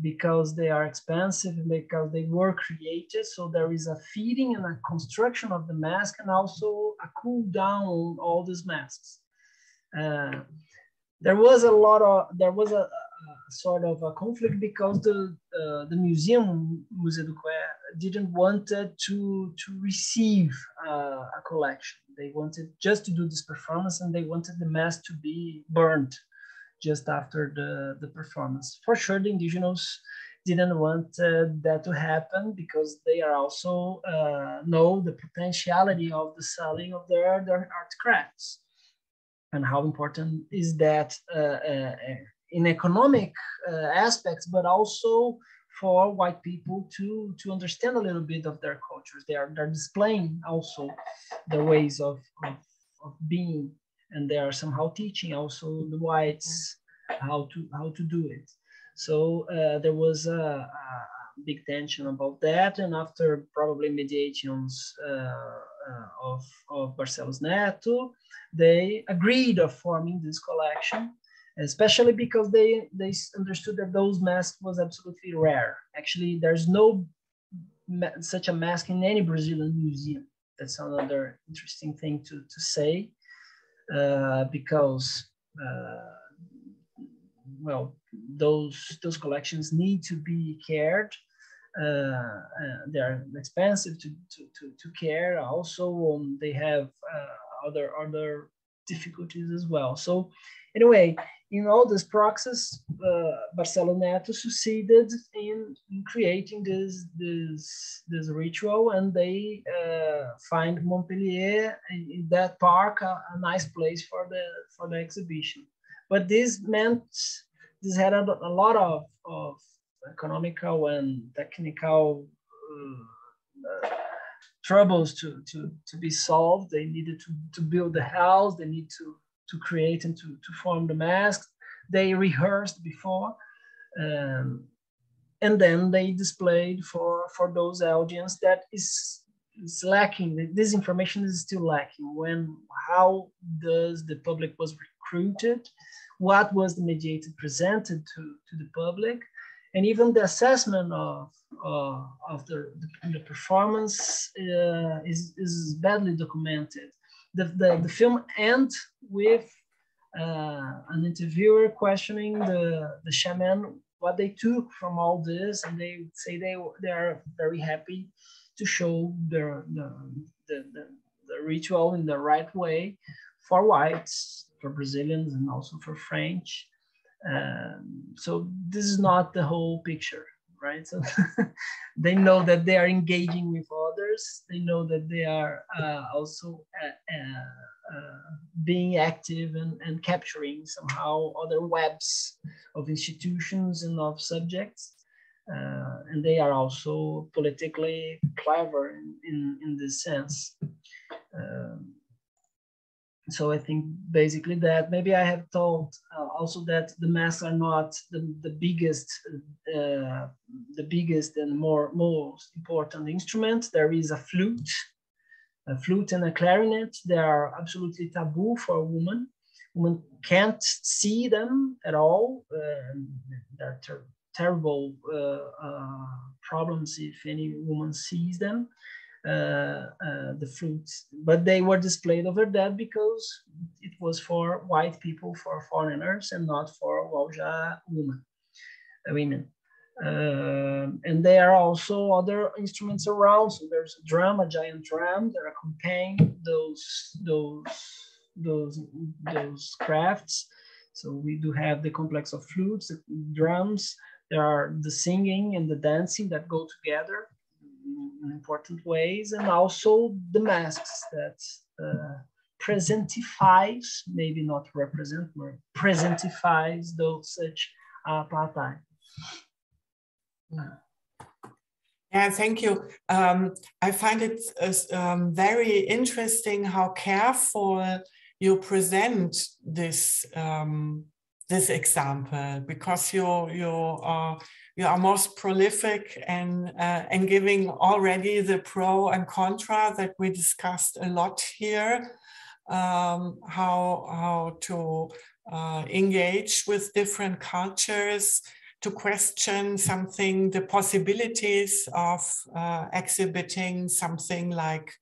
[SPEAKER 2] because they are expensive, because they were created. So there is a feeding and a construction of the mask and also a cool down on all these masks. Uh, there was a lot of, there was a, sort of a conflict because the uh, the museum Musée du Quai didn't want to to receive uh, a collection. They wanted just to do this performance, and they wanted the mask to be burned just after the the performance. For sure, the indigenous didn't want uh, that to happen because they are also uh, know the potentiality of the selling of their their art crafts and how important is that uh, uh, in economic uh, aspects, but also for white people to to understand a little bit of their cultures. They are they're displaying also the ways of, of, of being, and they are somehow teaching also the whites how to how to do it. So uh, there was a, a, big tension about that, and after probably mediations uh, uh, of of Barcelos Neto, they agreed of forming this collection especially because they they understood that those masks was absolutely rare. Actually, there's no such a mask in any Brazilian museum. That's another interesting thing to to say, uh, because uh, well, those those collections need to be cared. Uh, uh they're expensive to, to, to, to care. Also, um, they have uh, other other difficulties as well. So anyway, in all this process, uh, succeeded in, in, creating this, this, this ritual and they uh, find Montpellier in, in that park a, a, nice place for the, for the exhibition. But this meant, this had a, a lot of, of economical and technical uh, troubles to, to, to be solved. They needed to, to build the house, they need to to create and to, to form the masks. They rehearsed before, um, and then they displayed for, for those audience that is, is lacking. This information is still lacking. When, how does the public was recruited, what was the mediator presented to, to the public, and even the assessment of, uh, of the, the, the performance uh, is, is badly documented. The, the, the film ends with uh, an interviewer questioning the, the shaman what they took from all this, and they say they, they are very happy to show their, the, the, the, the ritual in the right way for whites, for Brazilians, and also for French. Um, so this is not the whole picture, right? So they know that they are engaging with others. They know that they are uh, also uh, uh, uh, being active and, and capturing somehow other webs of institutions and of subjects. Uh, and they are also politically clever in, in, in this sense. Um, so I think basically that maybe I have told uh, also that the masks are not the, the biggest, uh, the biggest and more most important instrument. There is a flute, a flute and a clarinet. They are absolutely taboo for a woman. Women can't see them at all. Uh, they're ter terrible uh, uh, problems if any woman sees them. Uh, uh, the fruits, but they were displayed over there because it was for white people, for foreigners, and not for Waujá women, uh. Uh, and there are also other instruments around. So there's a drum, a giant drum. There are accompanying those those those those crafts. So we do have the complex of flutes, the drums. There are the singing and the dancing that go together in important ways, and also the masks that uh, presentifies, maybe not represent, but presentifies those such Apaatai.
[SPEAKER 1] Yeah. Yeah, thank you. Um, I find it uh, um, very interesting how careful you present this um, this example because you you are you are most prolific and uh, and giving already the pro and contra that we discussed a lot here um, how how to uh, engage with different cultures to question something the possibilities of uh, exhibiting something like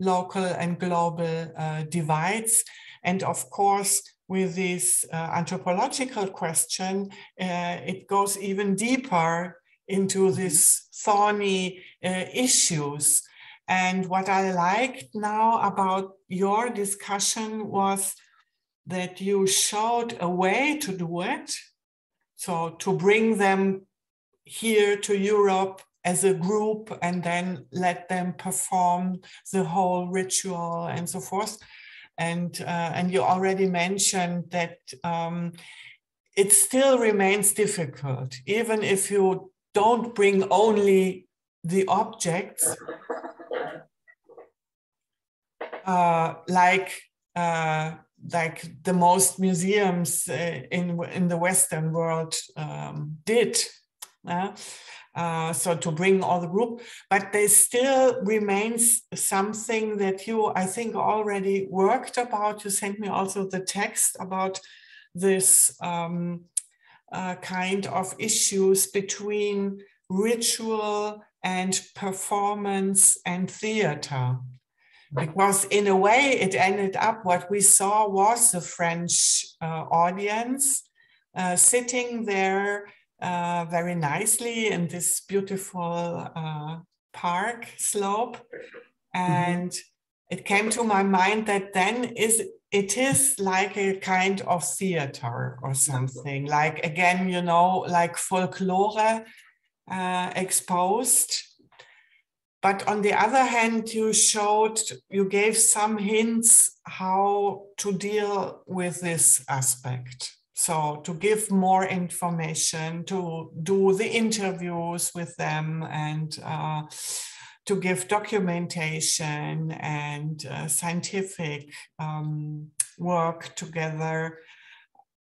[SPEAKER 1] local and global uh, divides. And of course with this uh, anthropological question, uh, it goes even deeper into mm-hmm. these thorny uh, issues. And what I liked now about your discussion was that you showed a way to do it. So to bring them here to Europe as a group and then let them perform the whole ritual and so forth and uh, and you already mentioned that um, it still remains difficult, even if you don't bring only the objects, uh, like uh, like the most museums uh, in in the Western world um, did. Uh, uh, so to bring all the group, but there still remains something that you, I think, already worked about. You sent me also the text about this um, uh, kind of issues between ritual and performance and theater. Because in a way, it ended up what we saw was the French uh, audience uh, sitting there uh, very nicely in this beautiful uh, park slope. Mm-hmm. And mm-hmm. it came to my mind that then is it is like a kind of theater or something like again you know like folklore uh, exposed but on the other hand you showed you gave some hints how to deal with this aspect so to give more information, to do the interviews with them, and uh, to give documentation and uh, scientific um, work together.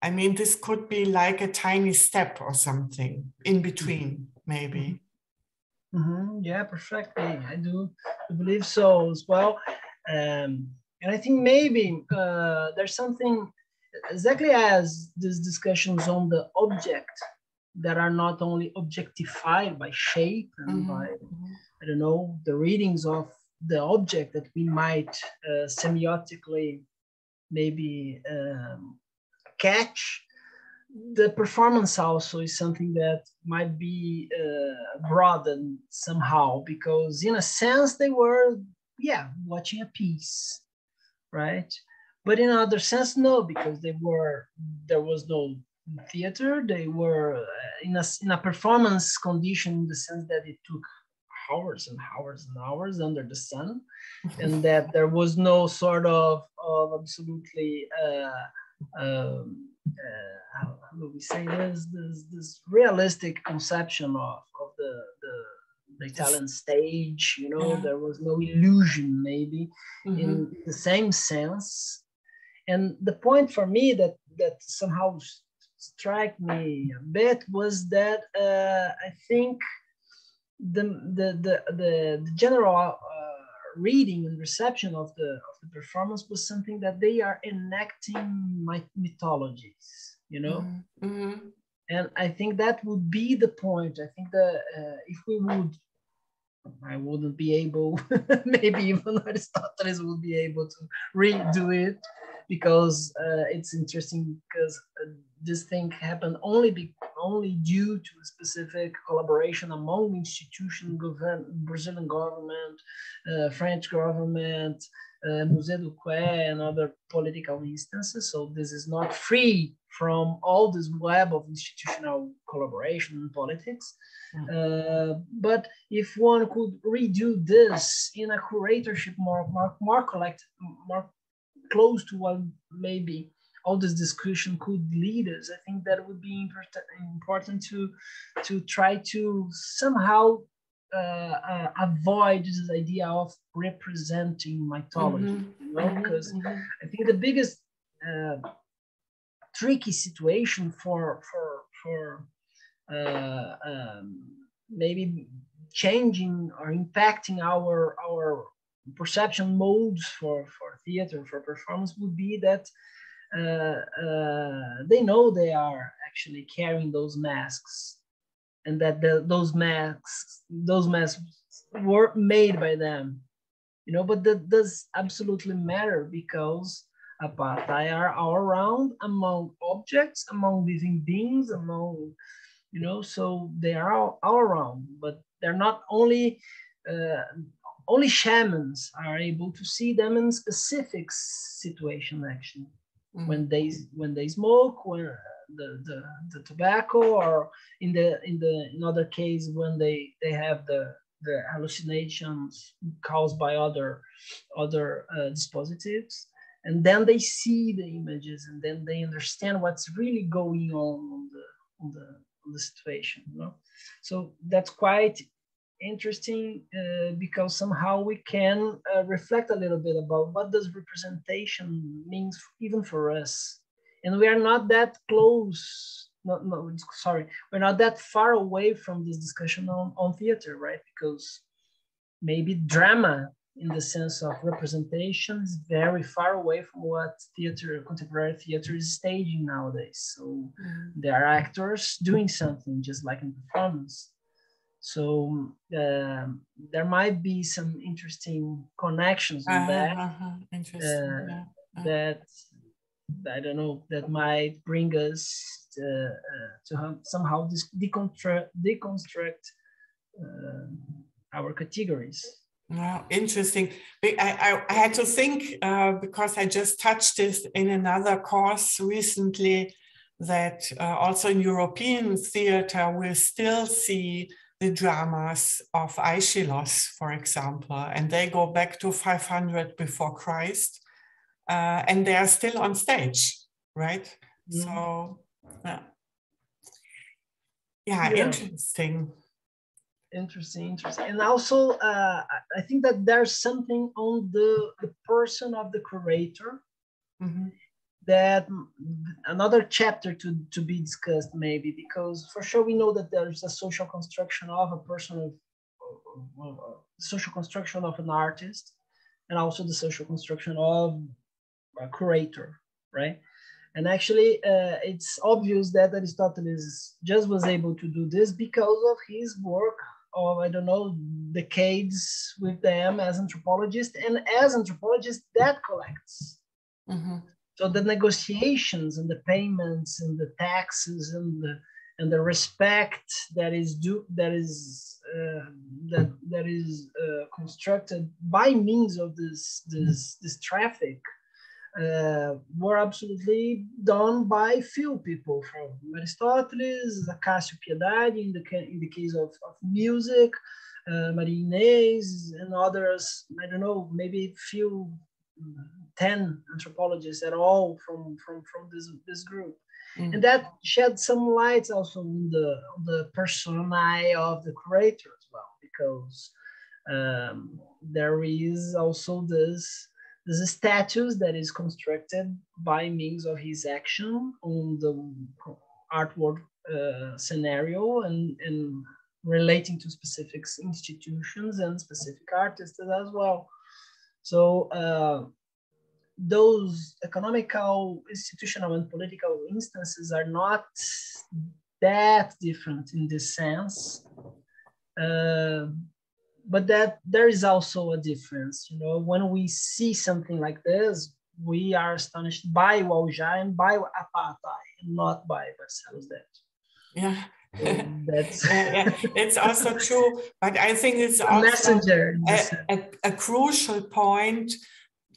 [SPEAKER 1] I mean, this could be like a tiny step or something in between, maybe.
[SPEAKER 2] Mm-hmm. Yeah, perfectly. I do believe so as well. Um, and I think maybe uh, there's something exactly as these discussions on the object that are not only objectified by shape and
[SPEAKER 1] Mhm,
[SPEAKER 2] by
[SPEAKER 1] mhm.
[SPEAKER 2] I don't know the readings of the object that we might uh, semiotically maybe um, catch. The performance also is something that might be uh, broadened somehow because, in a sense, they were, yeah, watching a piece, right? But in another sense, no, because they were there was no theater. They were uh, in a in a performance condition in the sense that it took hours and hours and hours under the sun, and that there was no sort of of absolutely uh, um, uh, how, how do we say this this this realistic conception of of the the, the Italian stage. You know,
[SPEAKER 1] Yeah.
[SPEAKER 2] there was no illusion maybe
[SPEAKER 1] Mhm.
[SPEAKER 2] in the same sense. And the point for me that that somehow struck me a bit was that uh, I think the the the the, the general uh, reading and reception of the of the performance was something that they are enacting my mythologies, you know.
[SPEAKER 1] Mhm, mhm.
[SPEAKER 2] And I think that would be the point. I think that uh, if we would, I wouldn't be able, maybe even Aristoteles would be able to redo it because uh, it's interesting because uh, this thing happened only be, only due to a specific collaboration among institution, govern, Brazilian government, uh, French government, uh, Musée du Quai, and other political instances. So this is not free from all this web of institutional collaboration in politics. Uh, but if one could redo this in a curatorship more, more, more collected, more close to what maybe all this discussion could lead us, I think that would be important, to to try to somehow uh, uh, avoid this idea of representing mythology,
[SPEAKER 1] Mhm,
[SPEAKER 2] you know, because
[SPEAKER 1] mhm.
[SPEAKER 2] I think the biggest uh, tricky situation for for for uh, um, maybe changing or impacting our our perception modes for for theater for performance would be that uh, uh, they know they are actually carrying those masks and that the, those masks those masks were made by them you know but that does absolutely matter because Apaatai are all around among objects among living beings among you know so they are all, all around but they're not only uh, only shamans are able to see them in specific situation actually
[SPEAKER 1] Mhm.
[SPEAKER 2] when they when they smoke when uh, the, the the tobacco or in the in the in other case when they they have the the hallucinations caused by other other uh, dispositives and then they see the images and then they understand what's really going on on the on the on the situation you know so that's quite interesting uh, because somehow we can uh, reflect a little bit about what does representation means even for us. And we are not that close not, no sorry we're not that far away from this discussion on, on theater right? Because maybe drama in the sense of representation is very far away from what theater contemporary theater is staging nowadays. So
[SPEAKER 1] Mhm.
[SPEAKER 2] there are actors doing something just like in performance so um, there might be some interesting connections on
[SPEAKER 1] Uh-huh,
[SPEAKER 2] that
[SPEAKER 1] uh-huh. Interesting.
[SPEAKER 2] uh,
[SPEAKER 1] yeah. Uh,
[SPEAKER 2] that I don't know that might bring us to, uh, to have somehow dis- deconstruct deconstruct uh, our categories.
[SPEAKER 1] Wow, interesting. I, I, I had to think uh, because I just touched this in another course recently that uh, also in European theater, we still see the dramas of Aeschylus, for example, and they go back to 500 before Christ, uh, and they are still on stage, right?
[SPEAKER 2] Mhm.
[SPEAKER 1] So, yeah. Yeah,
[SPEAKER 2] Yeah.
[SPEAKER 1] interesting.
[SPEAKER 2] Interesting, interesting, and also uh, I- think that there's something on the, the person of the curator
[SPEAKER 1] Mhm.
[SPEAKER 2] That mm, another chapter to, to be discussed maybe because for sure we know that there's a social construction of a person of, of- of- of- social construction of an artist and also the social construction of a curator right And actually, uh, it's obvious that Aristoteles just was able to do this because of his work of, I don't know, decades with them as anthropologist and as anthropologist that collects. Mm-hmm. So the negotiations and the payments and the taxes and the and the respect that is due that is uh, that that is uh, constructed by means of this this this traffic uh, were absolutely done by few people from Aristoteles, Acácio Piedade in the, in the case of, of music, uh, Inês and others, I don't know, maybe few, 10 anthropologists at all from, from, from this, this group. Mm. And that shed some light also on the, on the personae of the curator as well, because um, there is also this there's a status that is constructed by means of his action on the artwork uh, scenario and, and relating to specific institutions and specific artists as well. So uh, those economical, institutional, and political instances are not that different in this sense. Uh, but that there is also a difference you know. When we see something like this we are astonished by Waujá and by Apaatai and not by Barcelos death
[SPEAKER 1] yeah. That's yeah, it's also true but i think it's also a, a, a crucial point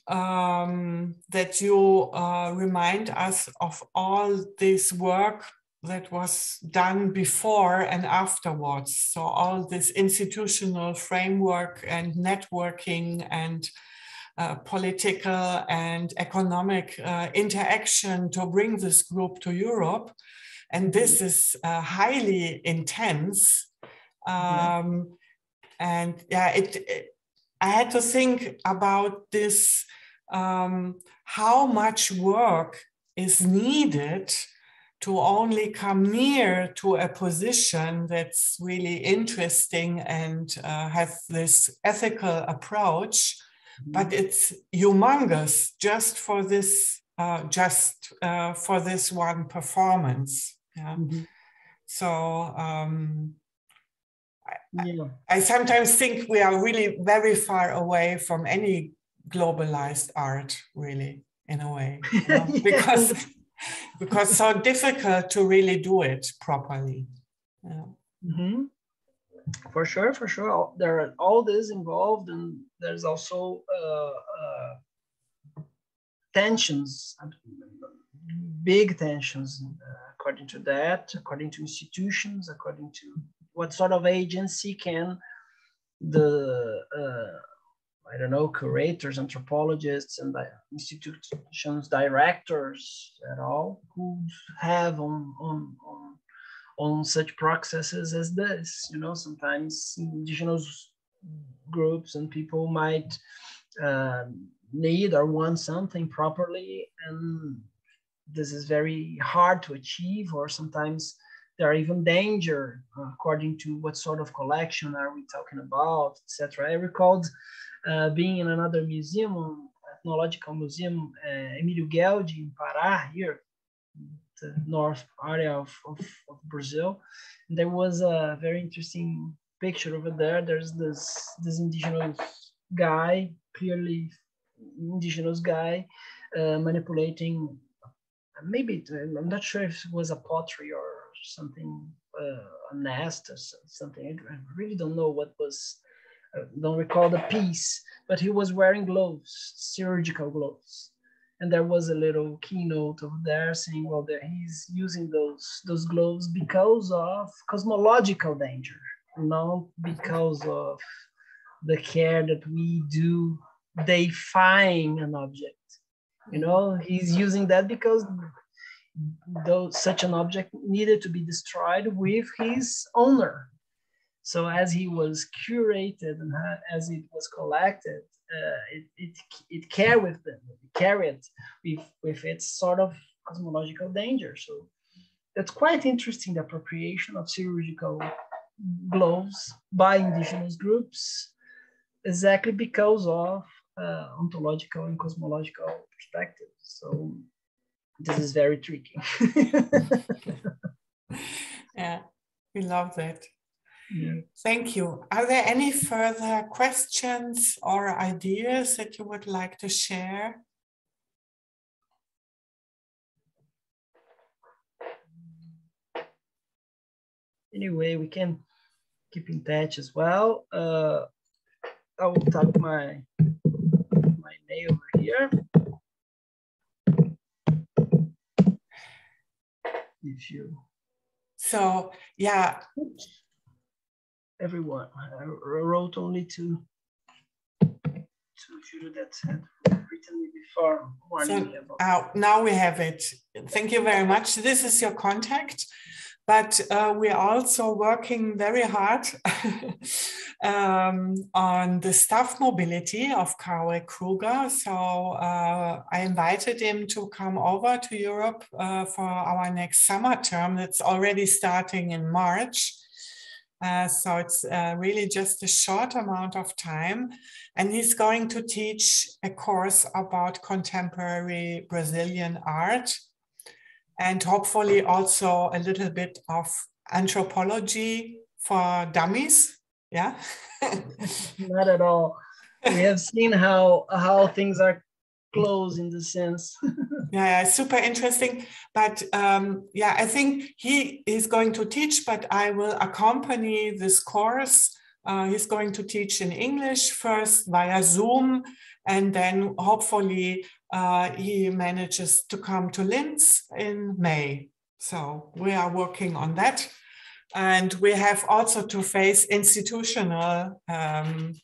[SPEAKER 1] um, that you uh, remind us of all this work that was done before and afterwards. So all this institutional framework and networking and uh, political and economic uh, interaction to bring this group to Europe. And this mm-hmm. is uh, highly intense. Um, And yeah, it, it, I had to think about this, um, how much work is needed to only come near to a position that's really interesting and uh, have this ethical approach, mm-hmm. but it's humongous just for this uh, just uh, for this one performance. Yeah. Mm-hmm. So um, yeah. I, sometimes think we are really very far away from any globalized art, really, in a way, you know? because because so difficult to really do it properly. Yeah.
[SPEAKER 2] Mm-hmm. For sure, for sure. There are all this involved, and there's also uh, uh, tensions, big tensions, uh, according to that, according to institutions, according to what sort of agency can the uh, I don't know, curators, anthropologists, and institutions directors at all could have on, on, on, on such processes as this. You know, sometimes indigenous groups and people might uh, need or want something properly, and this is very hard to achieve, or sometimes there are even danger uh, according to what sort of collection are we talking about, etc. I recalled uh, being in another museum, ethnological museum, uh, Emílio Goeldi in Pará, here, the north area of, of, of, Brazil. And there was a very interesting picture over there. There's this, this indigenous guy, clearly indigenous guy, uh, manipulating, maybe, I'm not sure if it was a pottery or something, uh, a nest or something. I really don't know what was I don't recall the piece, but he was wearing gloves, surgical gloves. And there was a little keynote over there saying, well, that he's using those, those gloves because of cosmological danger, not because of the care that we do deifying an object. You know, he's using that because though such an object needed to be destroyed with his owner so as he was curated and as it was collected, uh, it, it, it carried with them, it carried with, with its sort of cosmological danger. So that's quite interesting, the appropriation of chirurgical gloves by indigenous groups, exactly because of uh, ontological and cosmological perspectives. So this is very tricky.
[SPEAKER 1] yeah, we love that.
[SPEAKER 2] Yeah.
[SPEAKER 1] Thank you. Are there any further questions or ideas that you would like to share?
[SPEAKER 2] Anyway, we can keep in touch as well. Uh, I will type my my name over here. You
[SPEAKER 1] So yeah,
[SPEAKER 2] everyone, I wrote only to to you that had written me before
[SPEAKER 1] So, uh, now we have it. Thank you very much. This is your contact, but uh, we're also working very hard um, on the staff mobility of Cauê Krüger. So uh, I invited him to come over to Europe uh, for our next summer term. That's already starting in March. Uh, so it's uh, really just a short amount of time. And he's going to teach a course about contemporary Brazilian art and hopefully also a little bit of anthropology for dummies. Yeah.
[SPEAKER 2] Not at all. We have seen how how things are close in the sense.
[SPEAKER 1] yeah, yeah, super interesting. But um, yeah, I think he is going to teach, but I will accompany this course. Uh, he's going to teach in English first via Zoom, and then hopefully uh, he manages to come to Linz in May. So we are working on that. And we have also to face institutional um,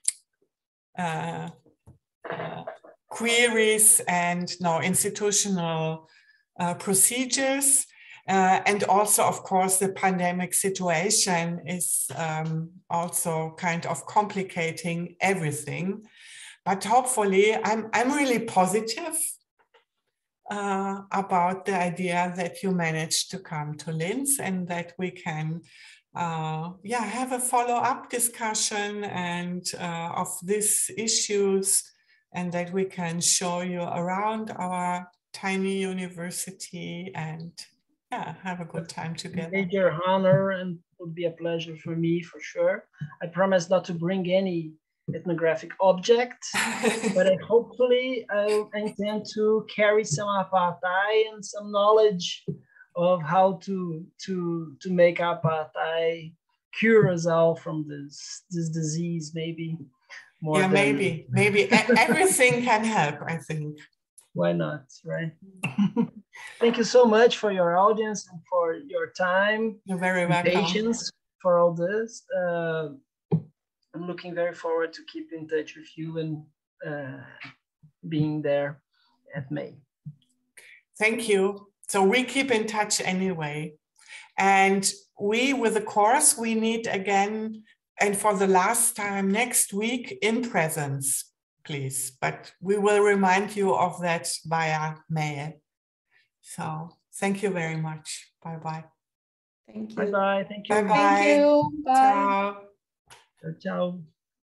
[SPEAKER 1] uh, uh, queries and no institutional uh, procedures. Uh, and also, of course, the pandemic situation is um, also kind of complicating everything. But hopefully, I'm, I'm really positive uh, about the idea that you managed to come to Linz and that we can uh, yeah, have a follow-up discussion and uh, of these issues and that we can show you around our tiny university and yeah, have a good time together.
[SPEAKER 2] Major honor and would be a pleasure for me for sure. I promise not to bring any ethnographic object, but I hopefully I intend to carry some Apaatai and some knowledge of how to to to make Apaatai cure us all from this this disease maybe
[SPEAKER 1] more yeah than... maybe maybe. Everything can help i think.
[SPEAKER 2] Why not right? Thank you so much for your audience and for your time
[SPEAKER 1] you're very welcome.
[SPEAKER 2] patience for all this. Uh, i'm looking very forward to keep in touch with you and uh, being there at may
[SPEAKER 1] thank you so we keep in touch anyway and we with the course we need again and for the last time next week in presence, please. But we will remind you of that via mail. So thank you very much. Bye bye.
[SPEAKER 5] Thank you.
[SPEAKER 2] Bye bye. Thank you.
[SPEAKER 1] Bye bye.
[SPEAKER 5] Thank you. Bye.
[SPEAKER 1] Ciao.
[SPEAKER 2] Ciao.